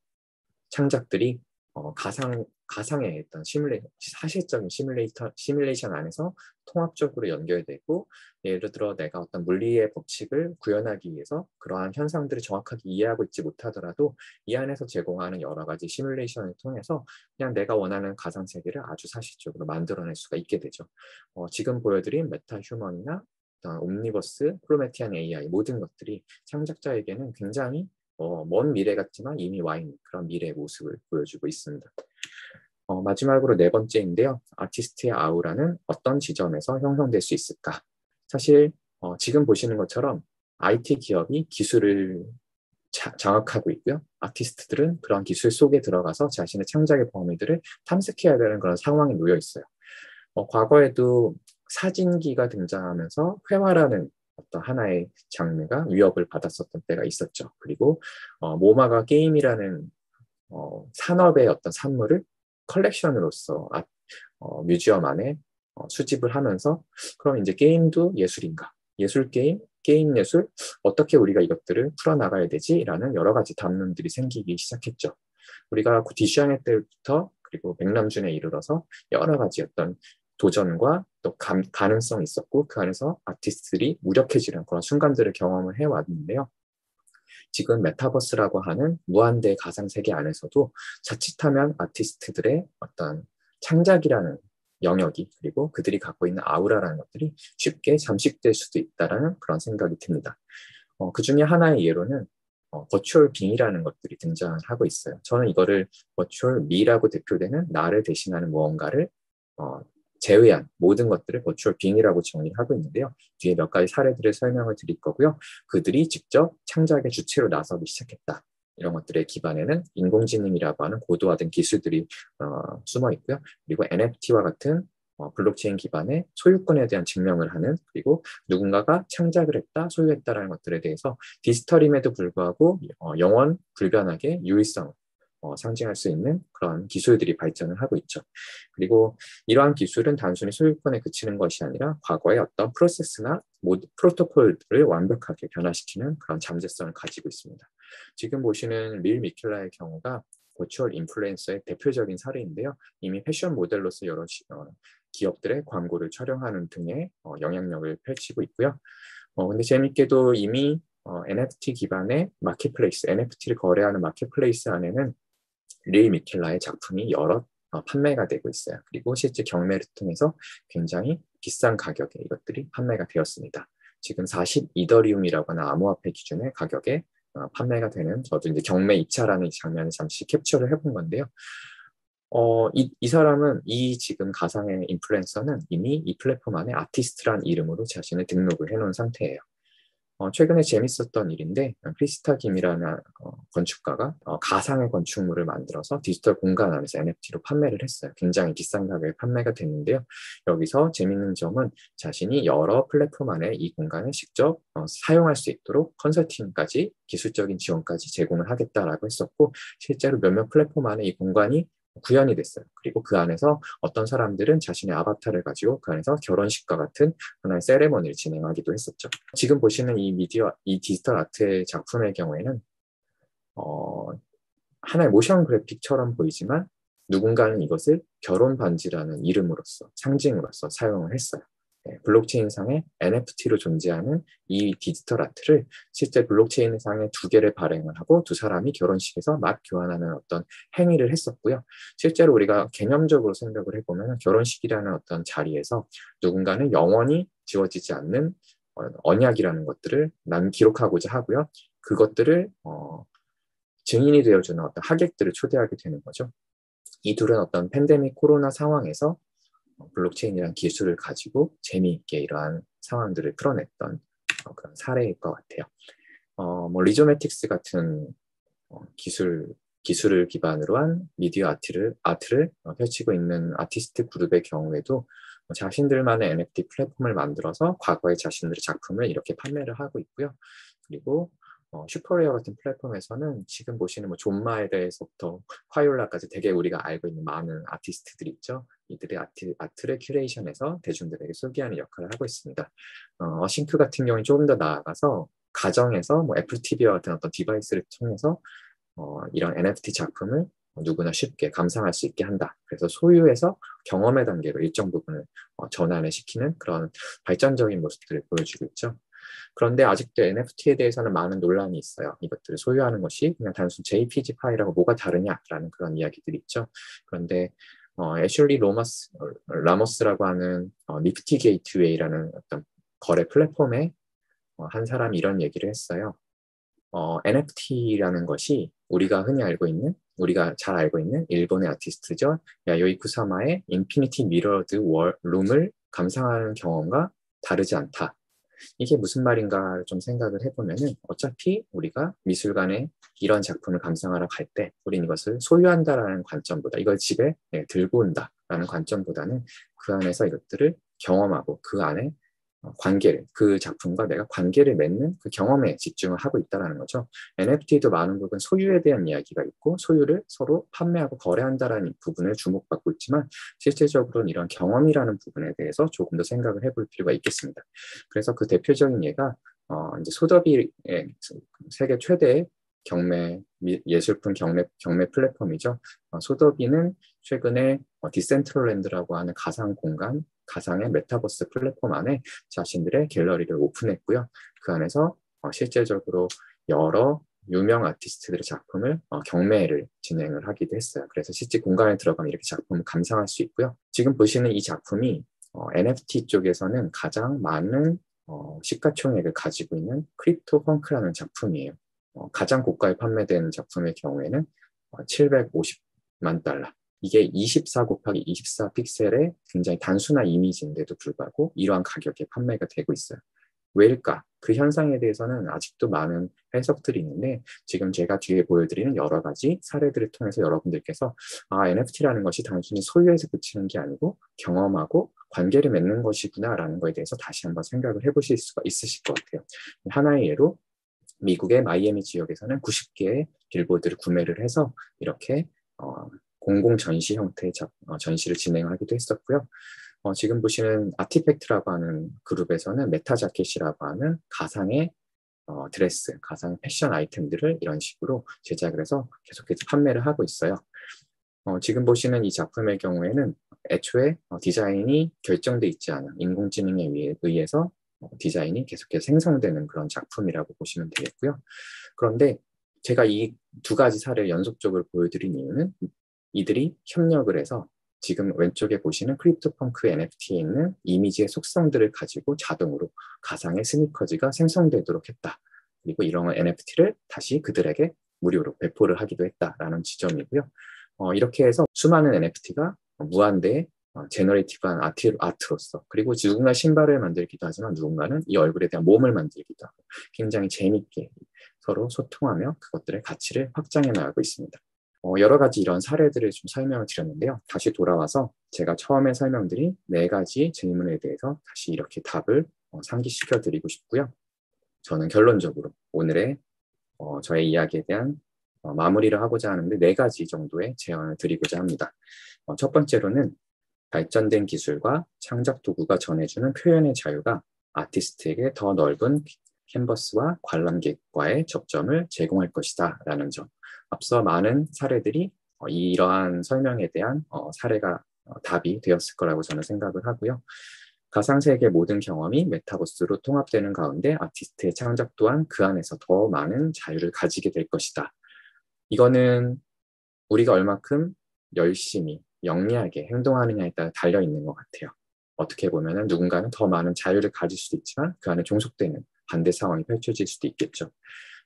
창작들이 어, 가상 가상의 어떤 시뮬레 사실적인 시뮬레이터 시뮬레이션 안에서 통합적으로 연결되고 예를 들어 내가 어떤 물리의 법칙을 구현하기 위해서 그러한 현상들을 정확하게 이해하고 있지 못하더라도 이 안에서 제공하는 여러 가지 시뮬레이션을 통해서 그냥 내가 원하는 가상 세계를 아주 사실적으로 만들어낼 수가 있게 되죠. 어, 지금 보여드린 메타 휴먼이나 옴니버스, 프로메티안 AI 모든 것들이 창작자에게는 굉장히 어, 먼 미래 같지만 이미 와 있는 그런 미래의 모습을 보여주고 있습니다. 어, 마지막으로 네 번째인데요. 아티스트의 아우라는 어떤 지점에서 형성될 수 있을까? 사실 어, 지금 보시는 것처럼 IT 기업이 기술을 자, 장악하고 있고요. 아티스트들은 그런 기술 속에 들어가서 자신의 창작의 범위들을 탐색해야 되는 그런 상황에 놓여 있어요. 어, 과거에도 사진기가 등장하면서 회화라는 어떤 하나의 장르가 위협을 받았었던 때가 있었죠. 그리고 어, 모마가 게임이라는 어, 산업의 어떤 산물을 컬렉션으로서 아, 어, 뮤지엄 안에 어, 수집을 하면서 그럼 이제 게임도 예술인가? 예술 게임, 게임 예술 어떻게 우리가 이것들을 풀어나가야 되지라는 여러 가지 담론들이 생기기 시작했죠. 우리가 디슈앙의 때부터 그리고 백남준에 이르러서 여러 가지 어떤 도전과 또 가, 가능성이 있었고 그 안에서 아티스트들이 무력해지는 그런 순간들을 경험을 해왔는데요. 지금 메타버스라고 하는 무한대 가상 세계 안에서도 자칫하면 아티스트들의 어떤 창작이라는 영역이 그리고 그들이 갖고 있는 아우라라는 것들이 쉽게 잠식될 수도 있다라는 그런 생각이 듭니다. 어, 그 중에 하나의 예로는 어, 버추얼 빙이라는 것들이 등장하고 있어요. 저는 이거를 버추얼 미라고 대표되는 나를 대신하는 무언가를 어, 제외한 모든 것들을 버추얼 빙이라고 정의하고 있는데요. 뒤에 몇 가지 사례들을 설명을 드릴 거고요. 그들이 직접 창작의 주체로 나서기 시작했다. 이런 것들의 기반에는 인공지능이라고 하는 고도화된 기술들이 어, 숨어 있고요. 그리고 NFT와 같은 어, 블록체인 기반의 소유권에 대한 증명을 하는 그리고 누군가가 창작을 했다, 소유했다라는 것들에 대해서 디지털임에도 불구하고 어, 영원 불변하게 유일성 어, 상징할 수 있는 그런 기술들이 발전을 하고 있죠. 그리고 이러한 기술은 단순히 소유권에 그치는 것이 아니라 과거의 어떤 프로세스나 모드, 프로토콜들을 완벽하게 변화시키는 그런 잠재성을 가지고 있습니다. 지금 보시는 릴 미킬라의 경우가 버추얼 인플루엔서의 대표적인 사례인데요. 이미 패션 모델로서 여러 어, 기업들의 광고를 촬영하는 등의 어, 영향력을 펼치고 있고요. 어, 근데 재밌게도 이미 어, NFT 기반의 마켓플레이스, NFT를 거래하는 마켓플레이스 안에는 릴 미켈라의 작품이 여러 어, 판매가 되고 있어요. 그리고 실제 경매를 통해서 굉장히 비싼 가격에 이것들이 판매가 되었습니다. 지금 42더리움이라고 하는 암호화폐 기준의 가격에 어, 판매가 되는 저도 이제 경매 입찰하는 장면을 잠시 캡처를 해본 건데요. 어, 이, 이 사람은 이 지금 가상의 인플루엔서는 이미 이 플랫폼 안에 아티스트란 이름으로 자신을 등록을 해놓은 상태예요. 어, 최근에 재밌었던 일인데 크리스타 김이라는 어, 건축가가 어, 가상의 건축물을 만들어서 디지털 공간 안에서 NFT로 판매를 했어요. 굉장히 비싼 가격에 판매가 됐는데요. 여기서 재밌는 점은 자신이 여러 플랫폼 안에 이 공간을 직접 어, 사용할 수 있도록 컨설팅까지 기술적인 지원까지 제공을 하겠다라고 했었고 실제로 몇몇 플랫폼 안에 이 공간이 구현이 됐어요. 그리고 그 안에서 어떤 사람들은 자신의 아바타를 가지고 그 안에서 결혼식과 같은 하나의 세레머니를 진행하기도 했었죠. 지금 보시는 이 미디어, 이 디지털 아트의 작품의 경우에는 어, 하나의 모션 그래픽처럼 보이지만 누군가는 이것을 결혼 반지라는 이름으로서 상징으로서 사용을 했어요. 네, 블록체인상의 NFT로 존재하는 이 디지털 아트를 실제 블록체인상에 두 개를 발행을 하고 두 사람이 결혼식에서 막 교환하는 어떤 행위를 했었고요. 실제로 우리가 개념적으로 생각을 해보면 결혼식이라는 어떤 자리에서 누군가는 영원히 지워지지 않는 어, 언약이라는 것들을 난 기록하고자 하고요. 그것들을 어, 증인이 되어주는 어떤 하객들을 초대하게 되는 거죠. 이 둘은 어떤 팬데믹 코로나 상황에서 어, 블록체인이란 기술을 가지고 재미있게 이러한 상황들을 풀어냈던 어, 그런 사례일 것 같아요. 어, 뭐 리조매틱스 같은 어, 기술 기술을 기반으로 한 미디어 아트를 아트를 어, 펼치고 있는 아티스트 그룹의 경우에도 뭐 자신들만의 NFT 플랫폼을 만들어서 과거의 자신들의 작품을 이렇게 판매를 하고 있고요. 그리고 어, 슈퍼레어 같은 플랫폼에서는 지금 보시는 뭐 존마에 대해서부터 화이올라까지 되게 우리가 알고 있는 많은 아티스트들이 있죠. 이들의 아티, 아트를 큐레이션해서 대중들에게 소개하는 역할을 하고 있습니다. 어, 싱크 같은 경우는 조금 더 나아가서 가정에서 뭐 애플 TV와 같은 어떤 디바이스를 통해서 어, 이런 NFT 작품을 누구나 쉽게 감상할 수 있게 한다. 그래서 소유에서 경험의 단계로 일정 부분을 어, 전환을 시키는 그런 발전적인 모습들을 보여주고 있죠. 그런데 아직도 NFT에 대해서는 많은 논란이 있어요. 이것들을 소유하는 것이 그냥 단순 JPG 파일하고 뭐가 다르냐라는 그런 이야기들이 있죠. 그런데 어, 애슐리 로마스, 라모스라고 하는 어, 니프티 게이트웨이라는 어떤 거래 플랫폼에 어, 한 사람이 이런 얘기를 했어요. 어, NFT라는 것이 우리가 흔히 알고 있는, 우리가 잘 알고 있는 일본의 아티스트죠. 야요이 쿠사마의 인피니티 미러드 월 룸을 감상하는 경험과 다르지 않다. 이게 무슨 말인가 좀 생각을 해보면은 어차피 우리가 미술관에 이런 작품을 감상하러 갈 때 우린 이것을 소유한다라는 관점보다 이걸 집에 네, 들고 온다라는 관점보다는 그 안에서 이것들을 경험하고 그 안에 어, 관계를 그 작품과 내가 관계를 맺는 그 경험에 집중을 하고 있다는 거죠. NFT도 많은 부분 소유에 대한 이야기가 있고 소유를 서로 판매하고 거래한다라는 부분을 주목받고 있지만 실제적으로는 이런 경험이라는 부분에 대해서 조금 더 생각을 해볼 필요가 있겠습니다. 그래서 그 대표적인 예가 어 이제 소더비의 세계 최대 경매 예술품 경매 경매 플랫폼이죠. 어, 소더비는 최근에 어, 디센트럴랜드라고 하는 가상 공간 가상의 메타버스 플랫폼 안에 자신들의 갤러리를 오픈했고요. 그 안에서 어, 실제적으로 여러 유명 아티스트들의 작품을 어, 경매를 진행을 하기도 했어요. 그래서 실제 공간에 들어가면 이렇게 작품을 감상할 수 있고요. 지금 보시는 이 작품이 어, NFT 쪽에서는 가장 많은 어, 시가총액을 가지고 있는 크립토 펑크라는 작품이에요. 어, 가장 고가에 판매된 작품의 경우에는 750만 어, 달러. 이게 24 곱하기 24 픽셀의 굉장히 단순한 이미지인데도 불구하고 이러한 가격에 판매가 되고 있어요. 왜일까? 그 현상에 대해서는 아직도 많은 해석들이 있는데 지금 제가 뒤에 보여드리는 여러 가지 사례들을 통해서 여러분들께서 아 NFT라는 것이 단순히 소유에서 그치는 게 아니고 경험하고 관계를 맺는 것이구나라는 것에 대해서 다시 한번 생각을 해보실 수가 있으실 것 같아요. 하나의 예로 미국의 마이애미 지역에서는 90개의 빌보드를 구매를 해서 이렇게 어, 공공 전시 형태의 어, 전시를 진행하기도 했었고요. 어, 지금 보시는 아티팩트라고 하는 그룹에서는 메타 자켓이라고 하는 가상의 어, 드레스, 가상 패션 아이템들을 이런 식으로 제작을 해서 계속해서 판매를 하고 있어요. 어, 지금 보시는 이 작품의 경우에는 애초에 어, 디자인이 결정돼 있지 않은 인공지능에 의해서 어, 디자인이 계속해서 생성되는 그런 작품이라고 보시면 되겠고요. 그런데 제가 이 두 가지 사례를 연속적으로 보여드린 이유는 이들이 협력을 해서 지금 왼쪽에 보시는 크립토펑크 NFT에 있는 이미지의 속성들을 가지고 자동으로 가상의 스니커즈가 생성되도록 했다. 그리고 이런 NFT를 다시 그들에게 무료로 배포를 하기도 했다라는 지점이고요. 어, 이렇게 해서 수많은 NFT가 무한대의 어, 제너레이티브한 아트, 아트로서 그리고 누군가 신발을 만들기도 하지만 누군가는 이 얼굴에 대한 몸을 만들기도 하고 굉장히 재밌게 서로 소통하며 그것들의 가치를 확장해 나가고 있습니다. 어, 여러 가지 이런 사례들을 좀 설명을 드렸는데요. 다시 돌아와서 제가 처음에 설명드린 네 가지 질문에 대해서 다시 이렇게 답을 어, 상기시켜 드리고 싶고요. 저는 결론적으로 오늘의 어, 저의 이야기에 대한 어, 마무리를 하고자 하는데 네 가지 정도의 제안을 드리고자 합니다. 어, 첫 번째로는 발전된 기술과 창작 도구가 전해주는 표현의 자유가 아티스트에게 더 넓은 캔버스와 관람객과의 접점을 제공할 것이다 라는 점. 앞서 많은 사례들이 어, 이러한 설명에 대한 어, 사례가 어, 답이 되었을 거라고 저는 생각을 하고요. 가상세계 모든 경험이 메타버스로 통합되는 가운데 아티스트의 창작 또한 그 안에서 더 많은 자유를 가지게 될 것이다. 이거는 우리가 얼마큼 열심히 영리하게 행동하느냐에 따라 달려 있는 것 같아요. 어떻게 보면 누군가는 더 많은 자유를 가질 수도 있지만 그 안에 종속되는 반대 상황이 펼쳐질 수도 있겠죠.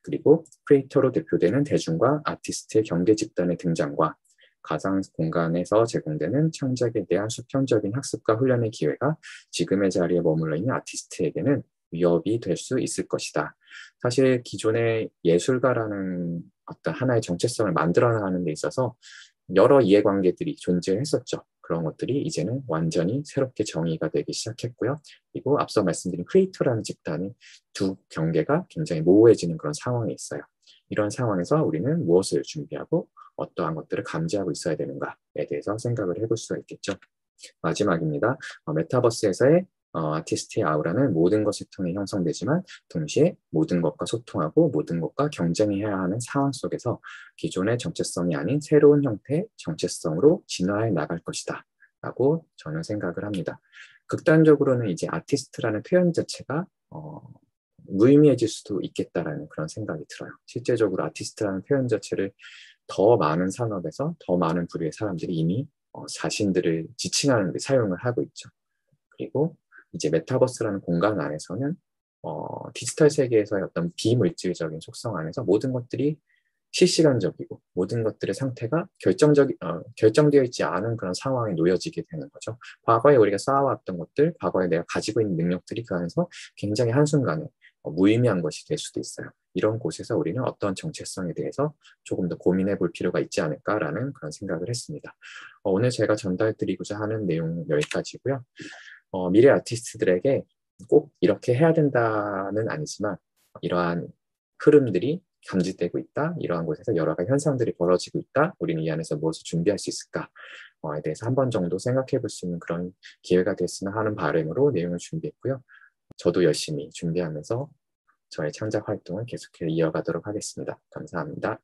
그리고 크리에이터로 대표되는 대중과 아티스트의 경계 집단의 등장과 가상 공간에서 제공되는 창작에 대한 수평적인 학습과 훈련의 기회가 지금의 자리에 머물러 있는 아티스트에게는 위협이 될 수 있을 것이다. 사실 기존의 예술가라는 어떤 하나의 정체성을 만들어 나가는 데 있어서 여러 이해관계들이 존재했었죠. 그런 것들이 이제는 완전히 새롭게 정의가 되기 시작했고요. 그리고 앞서 말씀드린 크리에이터라는 집단이 두 경계가 굉장히 모호해지는 그런 상황에 있어요. 이런 상황에서 우리는 무엇을 준비하고 어떠한 것들을 감지하고 있어야 되는가에 대해서 생각을 해볼 수가 있겠죠. 마지막입니다. 어, 메타버스에서의 어, 아티스트의 아우라는 모든 것을 통해 형성되지만 동시에 모든 것과 소통하고 모든 것과 경쟁해야 하는 상황 속에서 기존의 정체성이 아닌 새로운 형태의 정체성으로 진화해 나갈 것이다. 라고 저는 생각을 합니다. 극단적으로는 이제 아티스트라는 표현 자체가 어, 무의미해질 수도 있겠다라는 그런 생각이 들어요. 실제적으로 아티스트라는 표현 자체를 더 많은 산업에서 더 많은 부류의 사람들이 이미 어, 자신들을 지칭하는 데 사용을 하고 있죠. 그리고 이제 메타버스라는 공간 안에서는 어, 디지털 세계에서의 어떤 비물질적인 속성 안에서 모든 것들이 실시간적이고 모든 것들의 상태가 결정적 어, 결정되어 있지 않은 그런 상황에 놓여지게 되는 거죠. 과거에 우리가 쌓아왔던 것들, 과거에 내가 가지고 있는 능력들이 그 안에서 굉장히 한순간에 어, 무의미한 것이 될 수도 있어요. 이런 곳에서 우리는 어떤 정체성에 대해서 조금 더 고민해 볼 필요가 있지 않을까라는 그런 생각을 했습니다. 어, 오늘 제가 전달드리고자 하는 내용 여기까지고요. 어, 미래 아티스트들에게 꼭 이렇게 해야 된다는 아니지만 이러한 흐름들이 감지되고 있다. 이러한 곳에서 여러 가지 현상들이 벌어지고 있다. 우리는 이 안에서 무엇을 준비할 수 있을까에 대해서 한 번 정도 생각해 볼 수 있는 그런 기회가 됐으면 하는 바람으로 내용을 준비했고요. 저도 열심히 준비하면서 저의 창작 활동을 계속해 이어가도록 하겠습니다. 감사합니다.